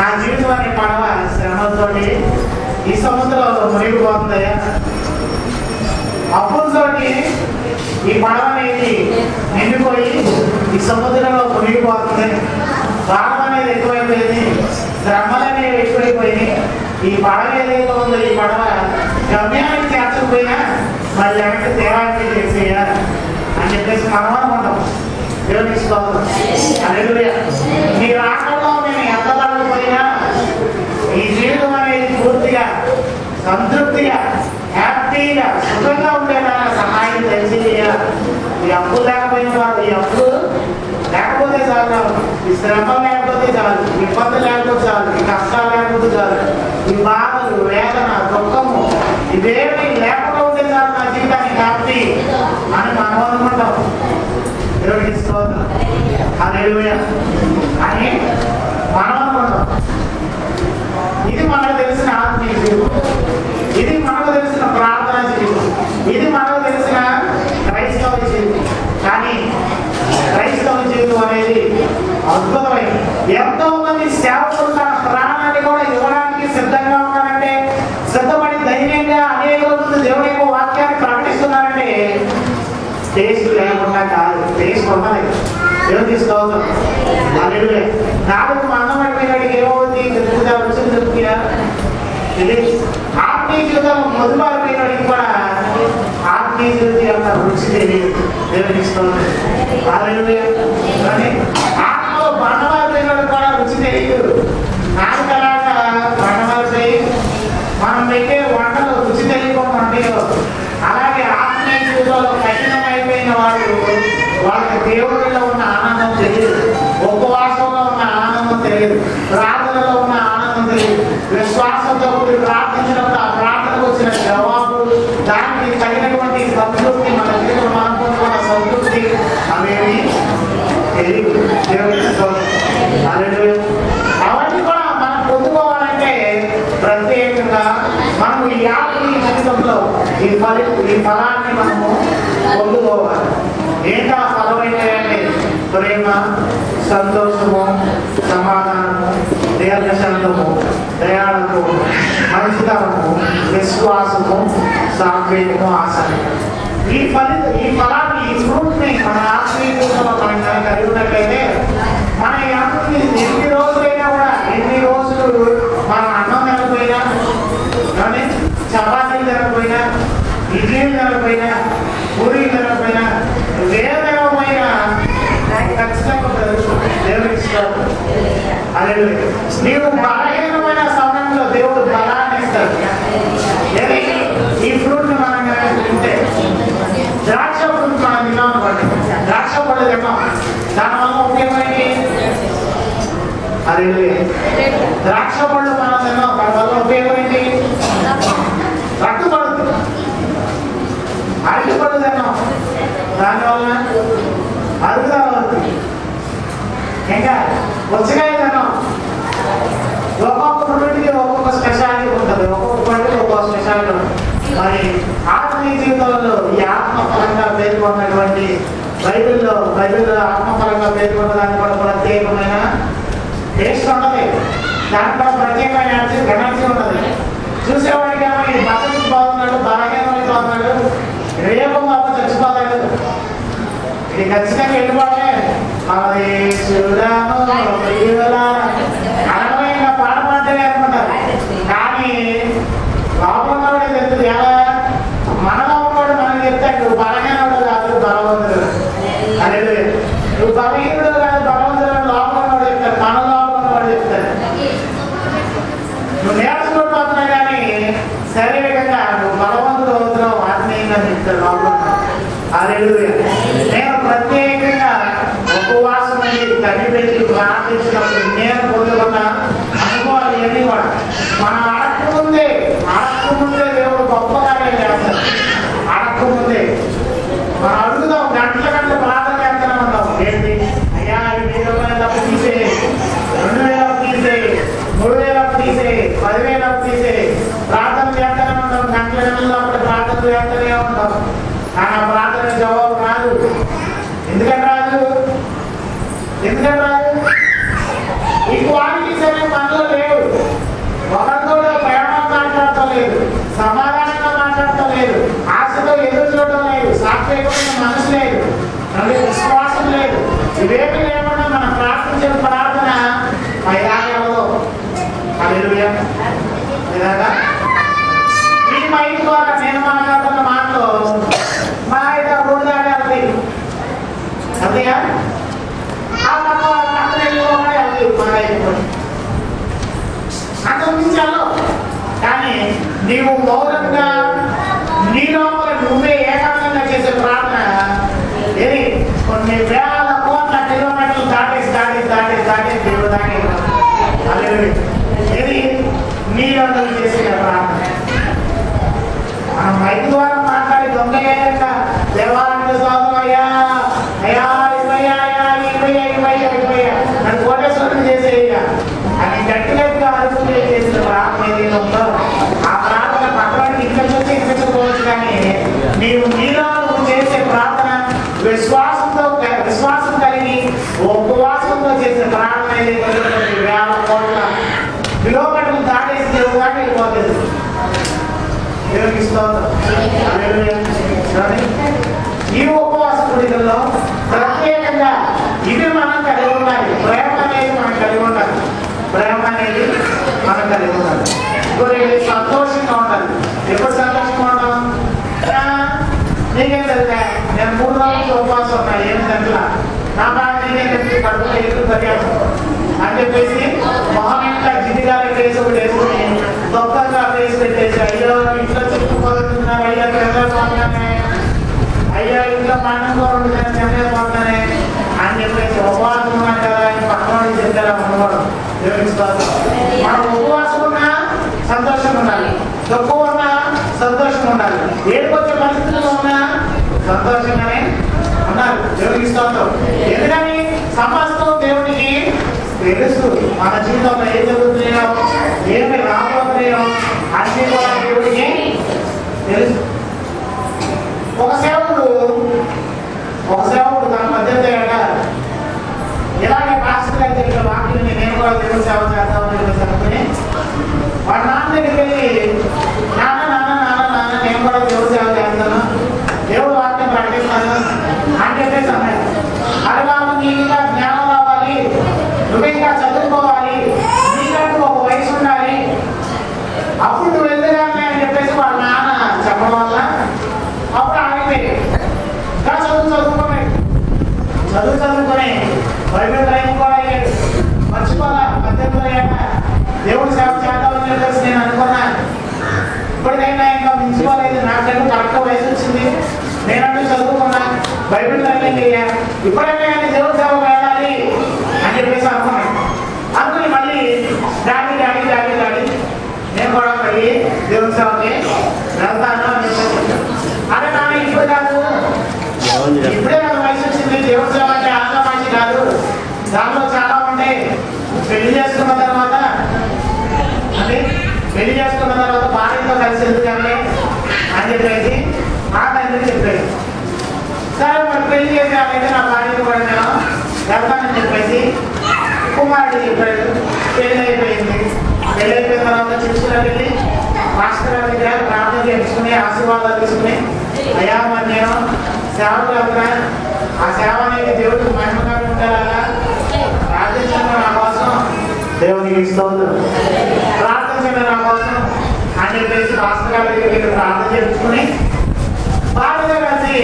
A: నా జీవితం అనే పడవ శ్రమతోటి ఈ సముద్రంలో మునిగిపోతుందయ్యా. అప్పులతోటి ఈ పడవ అనేది నిండిపోయి ఈ సముద్రంలో మునిగిపోతుంది. భారం అనేది ఎక్కువైపోయింది. శ్రమలు అనేవి ఎక్కువైపోయింది ఈ పడవ ఏదైతే ఉందో ఈ పడవ గమ్యానికి చేర్చకపోయినా మరి వెనక్కి దేవానికి చేసేయా అని చెప్పేసి మనం అనుకుంటాం. దేవునికి స్తోత్రం. అదే మీరు రాకల్లో మేము ఎంత పోయినా ఈ జీవితం అనేది పూర్తిగా సంతృప్తిగా హ్యాపీగా సుఖంగా ఉండేలా సహాయం తెలిసేయ ఈ అప్పు లేకపోయిన వారు ఈ అప్పు లేకపోతే చాలు ఈ శ్రమ లేకపోతే చాలు ఇబ్బంది లేకపోతే చాలు ఈ కష్టాలు లేకపోతే చాలు ఈ బాధలు వేదన దుఃఖము ఇవేమి లేకుండా ఉంటే చాలు నా జీవితానికి హ్యాపీ అని మనం అనుకుంటాం దేవుడికి స్తోత్రం అని మనం అనుకుంటాం ఇది మనకు తెలిసిన ఆత్మీయ జీవితం. ఇది మనకు తెలిసిన ప్రార్థన జీవితం. ఇది మనకు తెలిసిన క్రైస్తవ జీవితం. కానీ క్రైస్తవ జీవితం అనేది అద్భుతమైనది ఎంతో మంది సేవకులు తన ప్రాణాన్ని కూడా ఇవ్వడానికి సిద్ధంగా ఉన్నారంటే సిద్ధపడి ధైర్యంగా అనేక రోజులు దేవుని యొక్క వాక్యాన్ని ప్రకటిస్తున్నారంటే టేస్ట్ లేకుండా కాదు. టేస్ట్ ఉన్నది దేవుని స్తోత్రం. హల్లెలూయా. నాలుగు మందమైపోయినాడికి ఏమవుతుంది చెప్పుదా వచ్చింది? చెప్పుకియా ఇది ఆత్మీయ జీవితం కూడా ఆత్మీయ జీవితం యొక్క రుచి తెలియదు. దేవుని స్తోత్రం కానీ ఆత్మలో కూడా రుచి తెలియదు. నాకు అలాగా మనం పెట్టే వంటలు రుచి తెలియకుండా ఉంటాయో అలాగే ఆత్మీయ జీవితంలో కఠినమైపోయిన వాళ్ళు వాళ్ళకి దేవుడిలో ఉన్న ఆనందం తెలియదు ఉపవాసంలో ఉన్న ఆనందం తెలియదు ప్రార్థనలో ఉన్న ఆనందం తెలియదు విశ్వాసంతో కూడి ప్రార్థించినప్పుడు ఆ ప్రార్థనకు వచ్చిన జవాబు దానికి తగినటువంటి సంతృప్తి మన జీవితంలో మనం పొందుకున్న సంతృప్తి అవేమి తెలియదు దేవుడికి స్తోత్రం. హల్లెలూయా. అవన్నీ కూడా మనం పొందుకోవాలంటే ప్రత్యేకంగా మనం ఈ ఆత్మీయ జీవితంలో ఈ ఫలి ఈ ఫలాన్ని మనము పొందుకోవాలి. ఏంటా ఫలం ఏంటంటే ప్రేమ సంతోషము సమాధానము దీర్ఘశాంతము దయాళము మంచితనము విశ్వాసము సాంకేతికము ఆసనం ఈ ఫలిత ఈ ఫలాన్ని ఈ ఫ్రూట్ని మన ఆత్మీయ మనం కలిగి ఉన్నట్లయితే మన యాత్రని ఎన్ని రోజులైనా కూడా ఎన్ని రోజులు మనం అన్నం తినకపోయినా కానీ చపాతీలు తినకపోయినా ఇడ్లీలు తినకపోయినా పూరీలు తినకపోయినా వేరే తినకపోయినా ఖచ్చితంగా ప్రదర్శన దేవుడికి ఇష్టం అదే నీవు బలహీనమైన సమయంలో దేవుడు బలాన్ని ఇస్తాడు. ఈ ఫ్రూట్ మనం తింటే ద్రాక్ష ఫ్రూట్ మనం తిన్నాం అనుకోండి ద్రాక్ష పళ్ళు తిన్నాం. దానివల్ల ఉపయోగమైంది? అదే ద్రాక్ష పళ్ళు మనం తిన్నాం దానివల్ల ఉపయోగమైంది? రక్త పడుతుంది అరటి పళ్ళు తిన్నాం. దానివల్ల అరుగుదల అవుతుంది ఇంకా పుచ్చకాయ ఒక్కొక్క స్పెషాలిటీ ఉంటుంది. ఒక్కొక్క పండుగ ఒక్కొక్క స్పెషాలిటీ మరి ఆత్మీయ జీవితంలో ఈ ఆత్మపరంగా పేర్కొన్నటువంటి బైబిల్లో బైబిల్లో ఆత్మపరంగా పేర్కొన్న దాన్ని కూడా ప్రత్యేకమైన టేస్ట్ ఉండదు దాంట్లో కూడా ప్రత్యేకమైన ఎనర్జీ ఉండదు ఉంటుంది. చూసేవాడికి ఏమో ఈ బతకి బాగున్నాడు బలహీనమైన బాగున్నాడు రేపు మాత్రం చచ్చిపోతాడు ఇది ఖచ్చితంగా వెళ్ళిపోవడమే. Hare Sudamo Yola లేకుండా మనసు లేదు. మళ్ళీ విశ్వాసం లేదు. ఇవేమి లేకుండా మనం ప్రార్థించిన ప్రార్థన మైదానంలో ఈ మైక్ ద్వారా నేను మాట్లాడుతున్న మాటలో మా అయితే రోడ్డు దాకా వెళ్తాయి అంతేగా ఆ పక్క పక్కన వెళ్ళిపోవాలి వెళ్తాయి మా అయితే అంతకుమించాలో కానీ నీవు మౌనంగా నీ లోపల నువ్వే ఏకాంతంగా చేసే ప్రార్థన ఏది కొన్ని వేల కోట్ల కిలోమీటర్లు దాటేసి దాటేసి దాటేసి దాటేసి దేవుడు దాకే హల్లెలూయా. ఇది నీలో నువ్వు చేసిన ప్రార్థన మనం మైక్ ద్వారా మాట్లాడి దొంగయ్యాక దేవాలయంలో సాధువయ్యా అయ్యా. అయ్యా అయ్యా ఇవ్వయ్యా ఇవ్వయ్యా ఇవ్వయ్యా నన్ను కోటేశ్వరుని చేసేయ్యా. అని గట్టిగా చేసిన ప్రార్థన ఉందో ఆ ప్రార్థన పక్కవాడికి కానీ నీవు నీలో నువ్వు చేసే ప్రార్థన విశ్వాసంతో విశ్వాసం కలిగి ఉపవాసంతో చేసే ప్రార్థన ఏదైతే ఉందో కొన్ని వేల కోట్ల కిలోమీటర్లు దాటేసి దేవుడు దాకా వెళ్ళిపోతుంది దేవునికి ఈ ఉపవాస కూడికల్లో ప్రత్యేకంగా ఇవి మనం కలిగి ఉండాలి. ప్రేమ అనేది మనం కలిగి ఉండాలి. ప్రేమ అనేది మనం కలిగి ఉండాలి. ఇంకోటి సంతోషంగా ఉండాలి. ఎప్పుడు సంతోషంగా ఉంటాం నీకేం తెలుసా? నేను మూడు రోజులు ఉపవాసం ఉన్నా. ఏం తెలుసా? నా బాగా నీకేం తెలుసు? కడుపులో ఎదురు పర్యాసం అని చెప్పేసి మొహం ఇంకా గారి కేసు వేసుకుని వేసి పెట్టేసి అయ్యో ఇంట్లో చుట్టుకోగలుగుతున్నారు అయ్యా చంద్రపోతానే అయ్యో ఇంట్లో మనం కోరుకుంటున్నాను చంద్రపోతానే అని చెప్పేసి ఉపవాసం ఉన్నాను కదా అని పక్కన చెప్తారా మనవాడు మనం ఉపవాసం ఉన్నా సంతోషం ఉండాలి తక్కువ ఉన్నా సంతోషం ఉండాలి ఏడుకొచ్చే పరిస్థితుల్లో ఉన్నా సంతోషంగానే ఉన్నారు దేవునికి స్తోత్రం ఎందుకని సమస్తం దేవునికి తెలుసు. మన జీవితంలో ఏం జరుగుతున్నాయో ఏమి రాబోతున్నాయో అన్ని కూడా దేవుడికి తెలుసు ఒక సేవకుడు ఒక సేవకుడు తన మధ్యలో అయ్యాక ఇలాగే పాస్టర్ గారి దగ్గర వాక్యం నేను కూడా దేవుడి సేవ చేద్దామని చెప్పేసి అనుకుని వాడు నాన్న దగ్గరికి వెళ్ళి నాన్న నాన్న నాన్న నాన్న నేను కూడా దేవుడి సేవ చేస్తాను దేవుడు వాక్యం ప్రకటిస్తాను అని చెప్పేసి అన్నాడు అరే బాబు నీకు ఇంకా జ్ఞానం రావాలి నువ్వు ఇంకా చదువుకోవాలి నీకంటూ ఒక వయసు ఉండాలి అప్పుడు నువ్వు వెళ్ళగానే అని చెప్పేసి వాళ్ళ నాన్న చెప్పడం వల్ల అప్పుడు ఆగిపోయి ఇంకా చదువు చదువుకోలేదు చదువు చదువుకొని బైబిల్ రైతు కూడా అయ్యాడు మర్చిపోలా పద్దెనిమిది అయ్యాక దేవుడు సేవ చేద్దామని చెప్పేసి నేను అనుకున్నాను ఇప్పటికైనా ఇంకా మించుకోలేదు నాకంటూ కరెక్ట్ వయసు వచ్చింది నేనంటూ చదువుకున్నా బైబిల్ రైలింగ్ ఇప్పుడైనా కానీ దేవుడు సేవ వెళ్ళాలి అని చెప్పేసి అనుకున్నాను అందుకని మళ్ళీ దాడి దాడి దాడి దాడి నేను కూడా మళ్ళీ దేవుడి సేవకి వెళ్తాను అని చెప్పేసి అరే నాన్న ఇప్పుడు కాదు. ఇప్పుడే నాకు వయసు వచ్చింది. దేవుడి సేవ అంటే ఆంధ్రభాష కాదు. దానిలో చాలా ఉంటాయి. పెళ్ళి చేసుకున్న తర్వాత అంటే పెళ్ళి చేసుకున్న తర్వాత భార్యతో కలిసి ఎందుకంటే అని చెప్పేసి ఆ తండ్రి చెప్పాడు పెళ్ళి చేసామైతే నా భార్య కూడా నేను వెళ్తానని చెప్పేసి కుమారుడు చెప్పాడు పెళ్ళి అయిపోయింది పెళ్ళి అయిపోయిన తర్వాత చిన్న వెళ్ళి మాస్టర్ దగ్గర ప్రార్థన చేసుకుని ఆశీర్వాదాలు తీసుకుని అయ్యా మరి నేను సేవకు వెళ్తున్నా ఆ సేవ అనేది దేవుడికి మహిమగా ఉండాలా ప్రార్థించండి నా కోసం దేవునికి స్తోత్రం ప్రార్థించండి నా కోసం అని చెప్పేసి మాస్టర్ గారి దగ్గర ప్రార్థన చేసుకుని బాగా కలిసి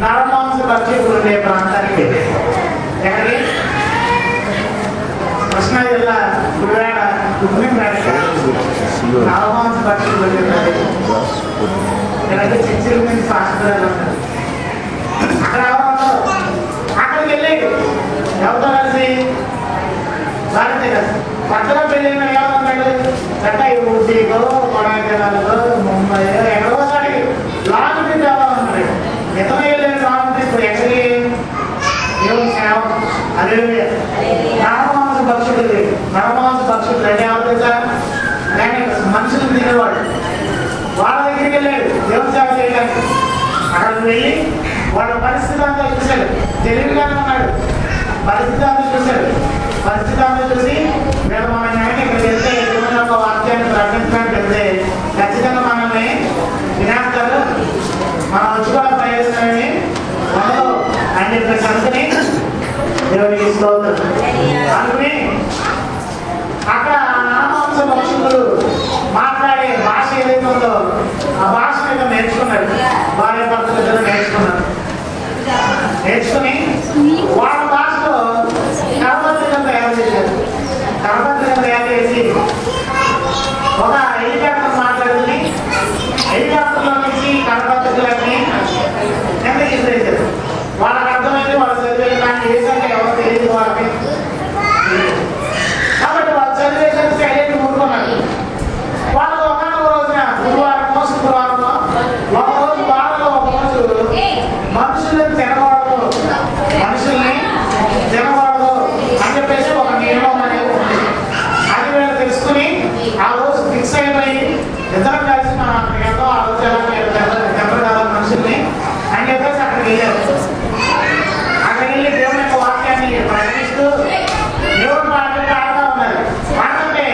A: నరమాంస పక్షులు ఉండే ప్రాంతానికి వెళ్ళారు. ఎక్కడికి కృష్ణా జిల్లా గుడివాడ గుడివాడ నరమాంస పక్షులు ఉండే ప్రదేశం. ఇక్కడైతే చర్చిల నుంచి హాస్పిటల్ ఉంటారు అక్కడ ఎవరు ఉండరు. అక్కడికి వెళ్ళాడు ఎవరితో కలిసి భారతే కలిసి కొత్తగా పెళ్ళైన ఎవరు ఉన్నాడు గట్ట ఊటీకో కొడైకెనాల్కో ముంబై ఎక్కడో ఒకటి లాంగ్ ట్రిప్ ఎవరో ఉన్నాడు ఇతను వెళ్ళిన లాంగ్ ట్రిప్ ఎక్కడికి దేవుని సేవ అదే నరమాంస భక్షుడు నరమాంస భక్షుడు అంటే ఎవరు తెలుసా మనుషులు తినేవాడు వాళ్ళ దగ్గరికి వెళ్ళాడు. వ్యవసాయం చేయడానికి. అక్కడ వెళ్ళి వాళ్ళ పరిస్థితి అంతా చూశాడు. తెలివిగానే ఉన్నాడు. పరిస్థితి అంతా చూశాడు. పరిస్థితి అంతా చూసి వీళ్ళు మన నాయన ఇక్కడ వెళ్తే దేవుని యొక్క వాక్యాన్ని ప్రకటించడానికి వెళ్తే ఖచ్చితంగా మనల్ని వినేస్తారు మనం వచ్చి కూడా ప్రయోజనమేమి ఉండదు అని చెప్పేసి అనుకుని దేవునికి స్తోత్రం అనుకుని అక్కడ నామాంస పక్షులు మాట్లాడే భాష ఏదైతే ఉందో ఆ భాష మీద నేర్చుకున్నాడు భార్య భర్తల దగ్గర నేర్చుకున్నారు. నేర్చుకుని వాళ్ళ భాషలో కరపత్రికలు తయారు చేశారు. కరపత్రికలు తయారు చేసి ఒక హెలికాప్టర్ మాట్లాడుతుంది హెలికాప్టర్లో నుంచి కరపత్రికలన్నీ కింద తీసేసారు వాళ్ళకి అర్థమైంది వాళ్ళు చదివేది దాన్ని చేశారు సంఖ్య ఎవరు తెలియదు వాళ్ళకి కాబట్టి వాళ్ళు చదివేసరికి సైలెంట్ ఊరుకున్నారు వాళ్ళు ఒకనొక రోజున గురువారమో శుక్రవారమో ఒక రోజు వారంలో ఒక రోజు మనుషులను తినకూడదు మనుషుల్ని తినకూడదు అని చెప్పేసి ఒక నియమం అనేది ఉంది అది వీళ్ళు తెలుసుకుని ఆ రోజు ఫిక్స్ అయిపోయి ఇద్దరం కలిసి మనం అక్కడికి వెళ్దాం ఆ రోజు ఎలా తినరు కదా మనుషుల్ని అని చెప్పేసి అక్కడికి వెళ్ళారు అక్కడికి వెళ్ళి దేవుని యొక్క వాక్యాన్ని ప్రకటిస్తూ దేవుడు పాటలు పాడుతూ ఉన్నారు పాడుతుంటే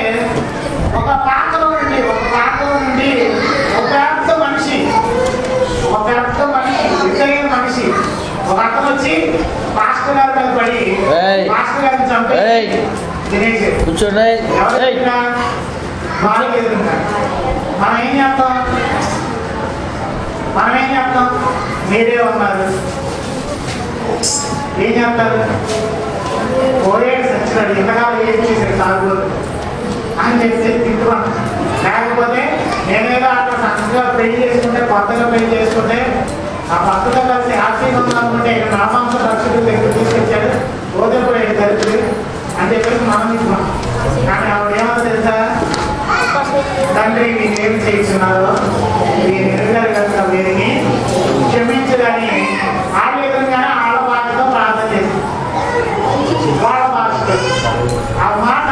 A: ఒక పాత్రలో నుండి ఒక పాత్రలో నుండి ఒక పెద్ద మనిషి ఒక పెద్ద మనిషి ఎత్తైన మనిషి ఒక అతను వచ్చి మాస్టర్ గారి మీద పడి
B: ఏయ్.
A: మాస్టర్ గారిని చంపి
B: ఏయ్.
A: తినేసాడు
B: కూర్చోండి.
A: మనం ఏం చేస్తాం మనం ఏం చేస్తాం మీరే ఉన్నారు ఏం చేస్తారు? పోయాడు సచ్చినాడు ఇంతకాలం ఏం చేశాడు సాగు అని చెప్పి తిట్టుకున్నాం లేకపోతే నేనేదో అట్లా చక్కగా పెళ్ళి చేసుకుంటే కొత్తగా పెళ్ళి చేసుకుంటే ఆ భర్తతో కలిసి హ్యాపీగా ఉన్నాం అనుకుంటే ఇక్కడ రామాంస రక్షకులు దగ్గర తీసుకొచ్చాడు అని చెప్పేసి మనం ఇస్తున్నాం. కానీ ఆవిడ ఏమో తెలుసా? తండ్రి మీరు ఏం చేస్తున్నారు మీరు ఎదుగుతారు కనుక వీరిని. క్షమించదని ఆ విధంగానే వాళ్ళ భాషతో ప్రార్థన చేసింది వాళ్ళ భాషతో ఆ మాట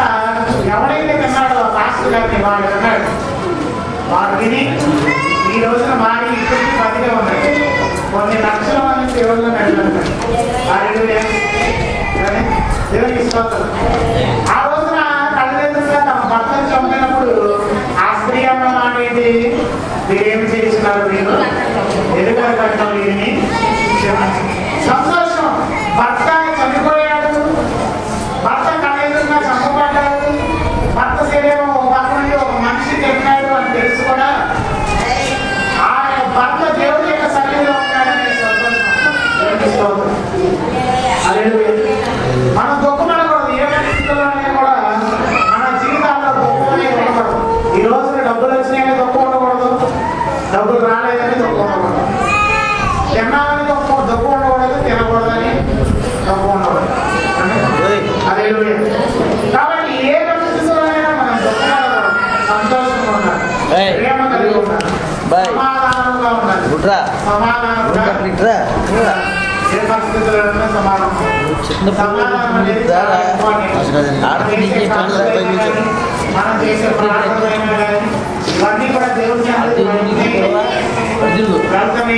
A: ఎవరైతే విన్నాడో ఆ పాస్టర్ గారిని వాడు విన్నాడు. వాడు విని ఈ రోజున మారి ఇప్పటికీ బతికే ఉన్నాయి కొన్ని లక్షల మంది దేవుళ్ళు నడిపారు దేవునికి స్తోత్రం. ఆ రోజున తల్లిదండ్రులుగా తమ భర్తను చంపినప్పుడు ఆ స్త్రీ అన్న మాట ఏంటి మీరేం చేస్తున్నారు మీరు? ఎదుగుదల కట్టడం వీరిని క్షమించండి. సంతోషం భర్త చనిపోయాడు భర్త కళెదురుగా చంపబడ్డాడు భర్త శరీరం ఒక పక్క నుండి ఒక మనిషి తిన్నాడు అని తెలుసు కూడా ఆ భర్త దేవుడి యొక్క సన్నిధిలో ఉన్నాడనే సంతోషం దేవునికి స్తోత్రం. హల్లెలూయా. మనం దుఃఖపడకూడదు ఏ పరిస్థితుల్లోనే కూడా మన జీవితాల్లో దుఃఖం అనేది ఉండకూడదు ఈ రోజున డబ్బులు వచ్చినాయని దుఃఖం ఉండకూడదు డబ్బులు రాలేదని దుఃఖం ఉండకూడదు తిన్నామని దుఃఖం దుఃఖం ఉండకూడదు తినకూడదని దుఃఖం ఉండకూడదు
B: ఏయ్.
A: హల్లెలూయా. కాబట్టి ఏ పరిస్థితుల్లోనైనా మనం దుఃఖపడకూడదు సంతోషంగా ఉండాలి
B: ఏయ్.
A: ప్రేమ కలిగి ఉండాలి
B: బాయ్.
A: సమాధానంగా ఉండాలి
B: గుట్రా
A: సమాధానంగా
B: ఇట్రా
A: ఏ పరిస్థితుల్లోనైనా సమాధానం
B: చిన్న
A: సమాధానం అనేది చాలా ఇంపార్టెంట్.
B: ఆడపిల్ల
A: మనం చేసే
B: చెప్పాను
A: ప్రార్థనలైనా కానీ, మనం చేసే ప్రార్థనలైనా కానీ ఇవన్నీ కూడా దేవుడి చేత ఇవన్నీ వెళ్తాయి. అని మనకి ఇప్పుడు ఎక్కడికి ఇప్పుడు ఉండగలమంటే మన జీవితంలో సమాధానం అనేది ఉంది. హల్లెలూయా. యేసుక్రీస్తు ప్రభు ఏం చెప్తాడు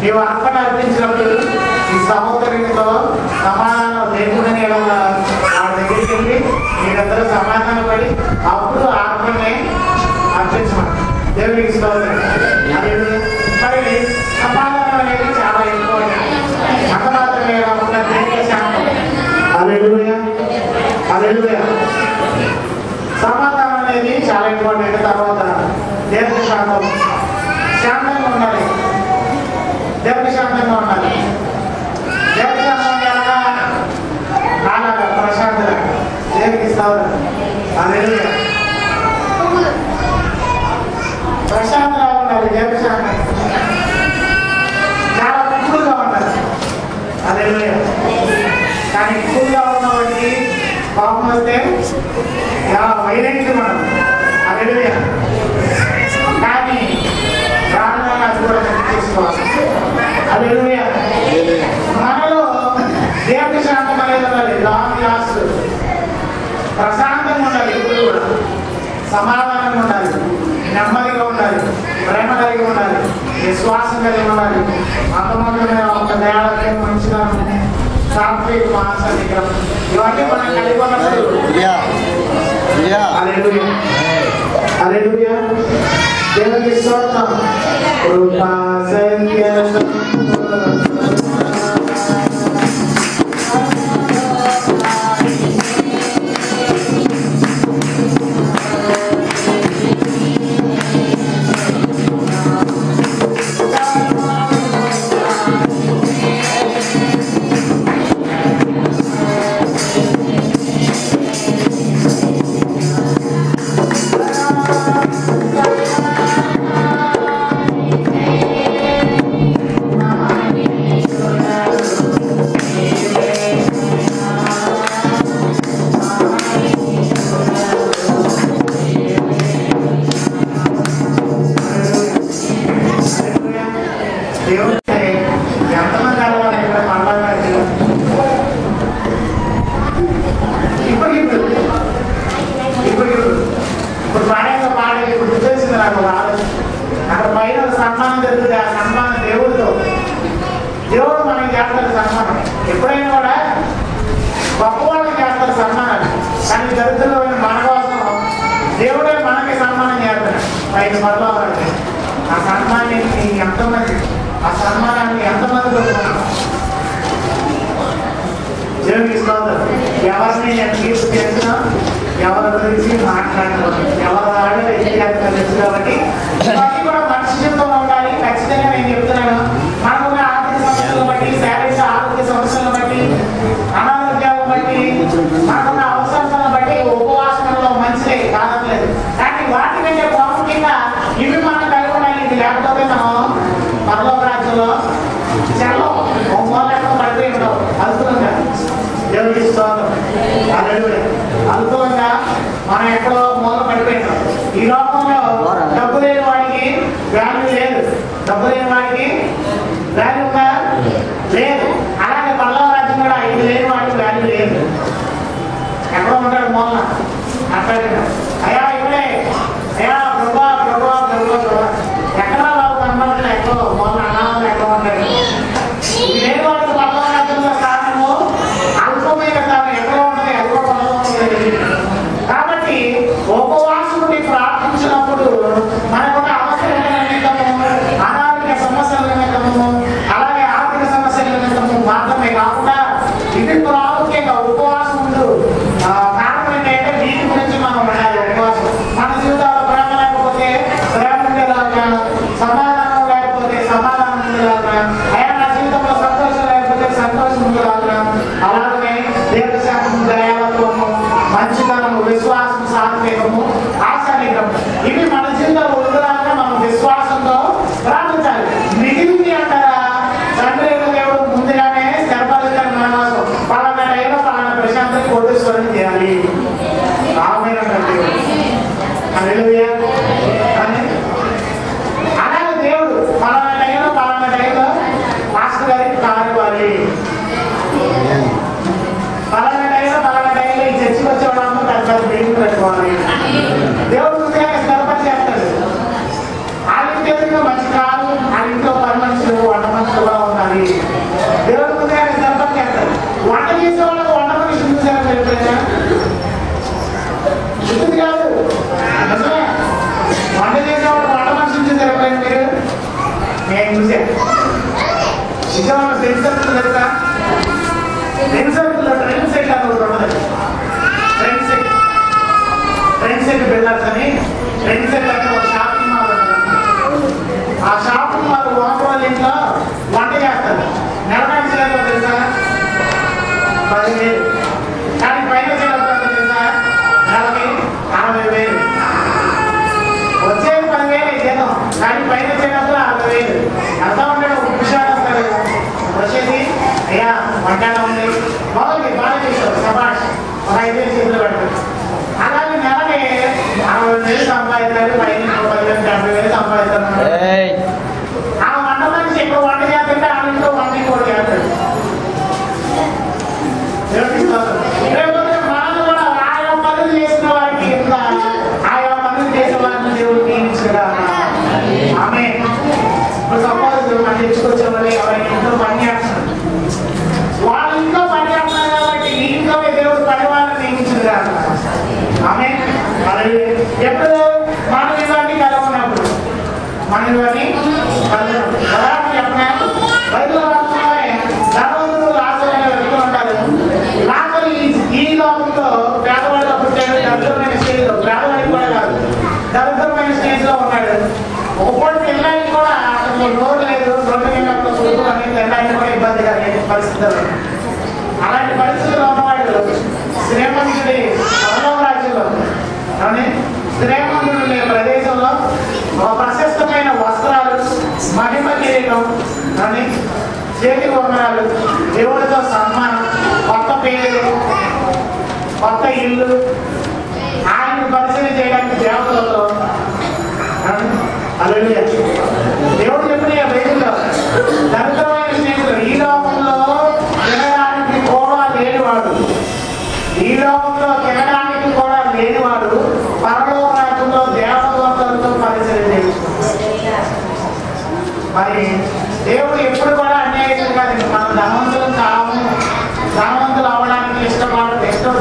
A: నీవు అర్పణ అర్పించినప్పుడు ఈ సహోదరునితో సమాధానం లేకుండానే వాళ్ళ దగ్గరికి వెళ్ళి మీరందరూ సమాధానం పడి అప్పుడు ఆత్మనే అర్పించమని దేవునికి స్తోత్రం హల్లెలూయా. మరి సమాధానం అనేది చాలా ఇంపార్టెంట్ అంత మాత్రమే కాకుండా దేవుని శాంతం అలెలుయా అలెలుయా సమాధానం అనేది చాలా ఇంపార్టెంట్ తర్వాత దేవుని శాంతం. శాంతంగా ఉండాలి. దేవుని శాంతంగా ఉండాలి. దేవుని శాంతంగా ఎలాగా? నాలాగా ప్రశాంతత దేవునికి ఇస్తావు అలెలుయా ప్రశాంతంగా ఉండాలి దేవుని శాంతం చాలా కూల్గా ఉండాలి హల్లెలూయా కానీ కూల్గా ఉన్న వాడికి కోపం వస్తే చాలా వైలెంట్ మనం అదే కానీ ప్రాణాలను అది కూడా చేసుకోవాలి హల్లెలూయా మనలో దేవుడి శాంతం అనేది ఉండాలి. లాంగ్ లాస్ట్ ప్రశాంతంగా ఉండాలి ఎప్పుడు కూడా. సమాధానంగా ఉండాలి. నెమ్మదిగా ఉండాలి. ప్రేమ కలిగి ఉండాలి. విశ్వాసం కలిగి ఉండాలి. అంతమాత్రమే ఒక నేలకి మంచిదనం సాత్విక మాస విగ్రహం ఇవన్నీ మనం కలిగి ఉన్నప్పుడు హల్లెలూయా హల్లెలూయా దేవునికి స్తోత్రం కృపా సత్య దేవుడు జరుగుతుంది ఆ సన్మానం దేవుడితో. దేవుడు మనకి చేస్తారు సన్మానం. ఎప్పుడైనా కూడా గొప్ప వాళ్ళకి చేస్తారు సన్మానాలు. కానీ దరిద్రులైన మన కోసం దేవుడే మనకి సన్మానం చేస్తాడు. ఐదు మరలా ఆ సన్మానాన్ని ఎంతమంది ఆ సన్మానాన్ని ఎంతమంది దొరుకుతున్నారు దేవునికి స్తోత్రం. ఎవరిని నేను చేసినా ఎవరి గురించి మాట్లాడకూడదు. ఎవరు వాళ్ళు తెలుసు కాబట్టి ఇవన్నీ కూడా మనిషి జీవితంలో ఉండాలి ఖచ్చితంగా నేను చెప్తున్నాను మనకున్న ఆర్థిక సమస్యలను బట్టి శారీరక ఆరోగ్య సమస్యలను బట్టి అనారోగ్యాలను బట్టి మనకున్న అవసరాలను బట్టి ఉపవాసంలో మంచిదే కాదట్లేదు కానీ వాటికంటే ప్రాముఖ్యంగా ఇవి మనం కలిగి ఉండాలి ఇది లేకపోతే మనం పరలోక రాజ్యంలో చెల్లం ఒక మూల ఎక్కడ పడిపోయి ఉండవు అద్భుతంగా దేవుడికి స్తోత్రం హల్లెలూయా. అద్భుతంగా మనం ఎక్కడో మూల పడిపోయినాం ఈ లోకంలో డబ్బు లేని వాడికి వాల్యూ లేదు డబ్బు లేని వాడికి వాల్యూ ఉందా లేదు అలాగే పల్లవ రాజ్యం కూడా ఇది లేని వాడికి వాల్యూ లేదు ఎక్కడో ఉంటాడు మూల అట్లాగే అయ్యా ఇప్పుడే అయ్యా ప్రభా ప్రభా ప్రభా ప్రభా ఎక్కడ బాబు కనబడలేదు ఎక్కడో మూల అనాథలు ఎక్కడో ఉంటాడు ఇది లేని వాడికి పల్లవ రాజ్యంలో స్థానము అల్పమైన స్థానం ఎక్కడో ఉంటుంది ఎక్కడో పల్లవ ఉంటుంది కాబట్టి ఉపవాసముని ప్రార్థించినప్పుడు మనకున్న అవసరాల నిమిత్తము అనారోగ్య సమస్యల నిమిత్తము అలాగే ఆర్థిక సమస్యల నిమిత్తము మాత్రమే కాకుండా ఇది ప్రాముఖ్యంగా ఉపవాసం ఉండు ఆ, కారణం ఏంటంటే వీటి గురించి మనం ఉండాలి ఉపవాసం మన జీవితాల్లో ప్రేమ లేకపోతే ప్రేమ ఉండేలాగా సమాధానం లేకపోతే సమాధానం ఉండేలాగా అయ్యా నా జీవితంలో సంతోషం లేకపోతే సంతోషం ఉండేలాగా అలాగనే అనేది చేతులు పడుతుంది అలాగే నెలనే అరవై వేలు సంపాదించాలి పైన డెబ్బై వేలు సంపాదిస్తాను. అలాంటి పరిస్థితి ఉన్నవాళ్ళు శ్రీమంతుడి పదవ రాజ్యంలో. కానీ శ్రీమంతుడు లేని ప్రదేశంలో ఒక ప్రశస్తమైన వస్త్రాలు మహిమ కిరీటం కానీ చేతి వందనాలు దేవుడితో సన్మానం కొత్త పేరు కొత్త ఇల్లు ఆయన పరిశీలన చేయడానికి దేవతలతో అల్లు దేవుడు చెప్పిన వేదికలో దరిద్రమైన స్నేహితులు ఈలో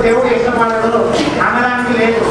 A: దేవుడు యజమానుడు అనడానికి లేదు.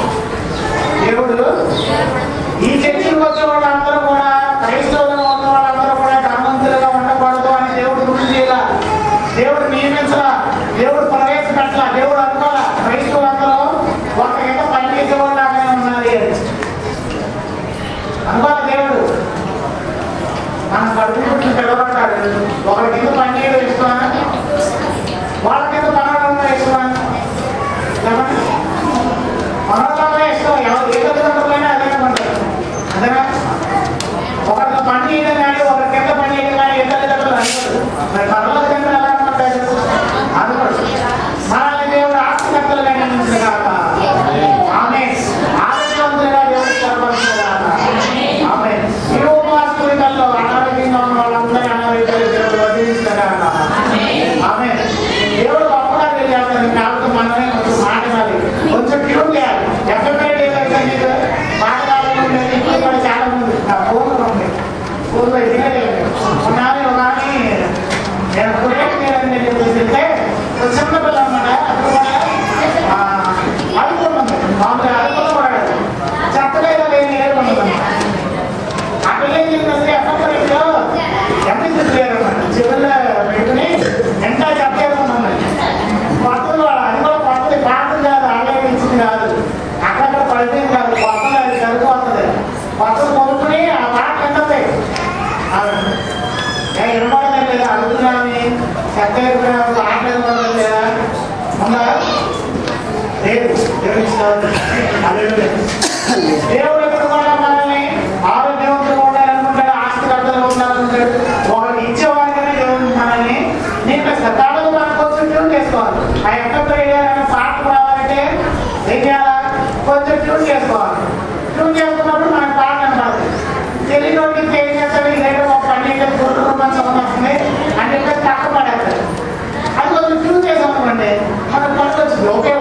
A: Okay.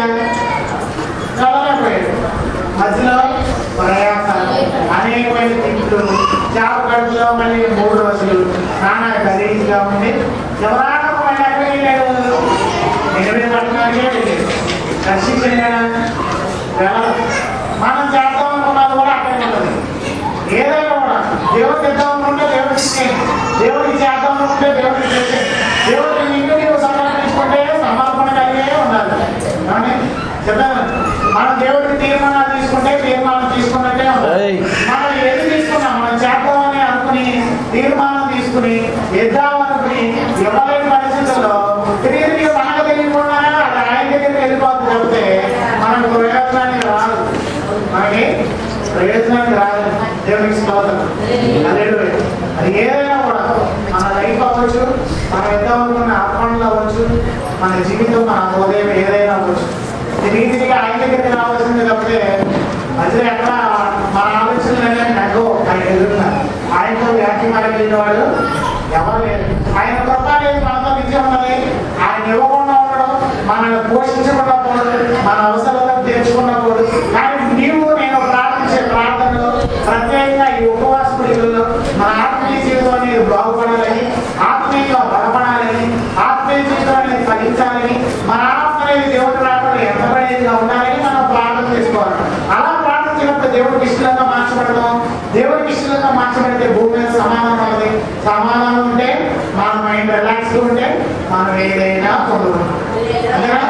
A: పోయినాడు చదవలేకపోయాడు మధ్యలో ప్రయాసాలు అనేకమైన తిట్లు చేప కడుపులో మళ్ళీ మూడు రోజులు నానా ఖరీదుగా ఉండి చివరాక మళ్ళీ అక్కడ వెళ్ళాడు ఎనిమిది పట్టణానికి వెళ్ళాడు రక్షించడా మనం చేద్దాం అనుకున్నది కూడా అక్కడే ఉన్నది ఏదైనా కూడా దేవుడికి ఇద్దాం అనుకుంటే దేవుడికి దేవుడికి చేద్దాం అనుకుంటే దేవుడికి దేవుడికి మనం దేవుడి తీర్మానాలు తీసుకుంటే తీర్మానం తీసుకున్నట్టే ఏది తీసుకున్నాం? మనం అనుకుని తీర్మానం తీసుకుని ఎద్దామనుకుని ఇవ్వలేని పరిస్థితుల్లో తిరిగి తిరిగి మనకు తెలియకుండా అది ఆయన దగ్గరికి మనకు ప్రయోజనానికి రాదు. మనకి రాదు. దేవుడికి స్తోత్రం. అది ఏదైనా కూడా మన లైఫ్ అవ్వచ్చు మనం ఎంత మన జీవితం మన ఉదయం ఏదైనా అవ్వచ్చు తిరిగి తిరిగి ఆయన దగ్గరికి రావాల్సింది తప్పితే మధ్యలో ఎక్కడ మన ఆలోచనలు నగ్గో ఆయన ఎదురున్నారు. ఆయనతో వ్యాఖ్య కలిగిన వాడు ఎవరు లేరు. ఆయన కృప అనేది మనతో విద్య ఉన్నది. ఆయన ఇవ్వకుండా ఉండడం మనల్ని పోషించకుండా పోవడం మన అవసరాలను తీర్చుకుండా పోవడం కానీ నీవు నేను ప్రార్థించే ప్రార్థనలో ప్రత్యేకంగా ఈ ఉపవాస పూజలలో మన ఆత్మీయ జీవితం అనేది బాగుపడాలని ఆత్మీయంగా బలపడాలని ఆత్మీయ జీవితం అనేది ఫలించాలని మన ఆత్మ అనేది దేవుడి రాకుండా ఎంతపడేదిగా ఉండాలని మనం ప్రార్థన చేసుకోవాలి. అలా ప్రార్థించినప్పుడు దేవుడికి ఇష్టంగా మార్చబడతాం దేవుడికి ఇష్టంగా మార్చబడితే భూమి మీద సమాధానం ఉన్నది. సమాధానం ఉంటే మన మైండ్ రిలాక్స్ ఉంటే మనం ఏదైనా పొందుకుంటాం అంతేనా.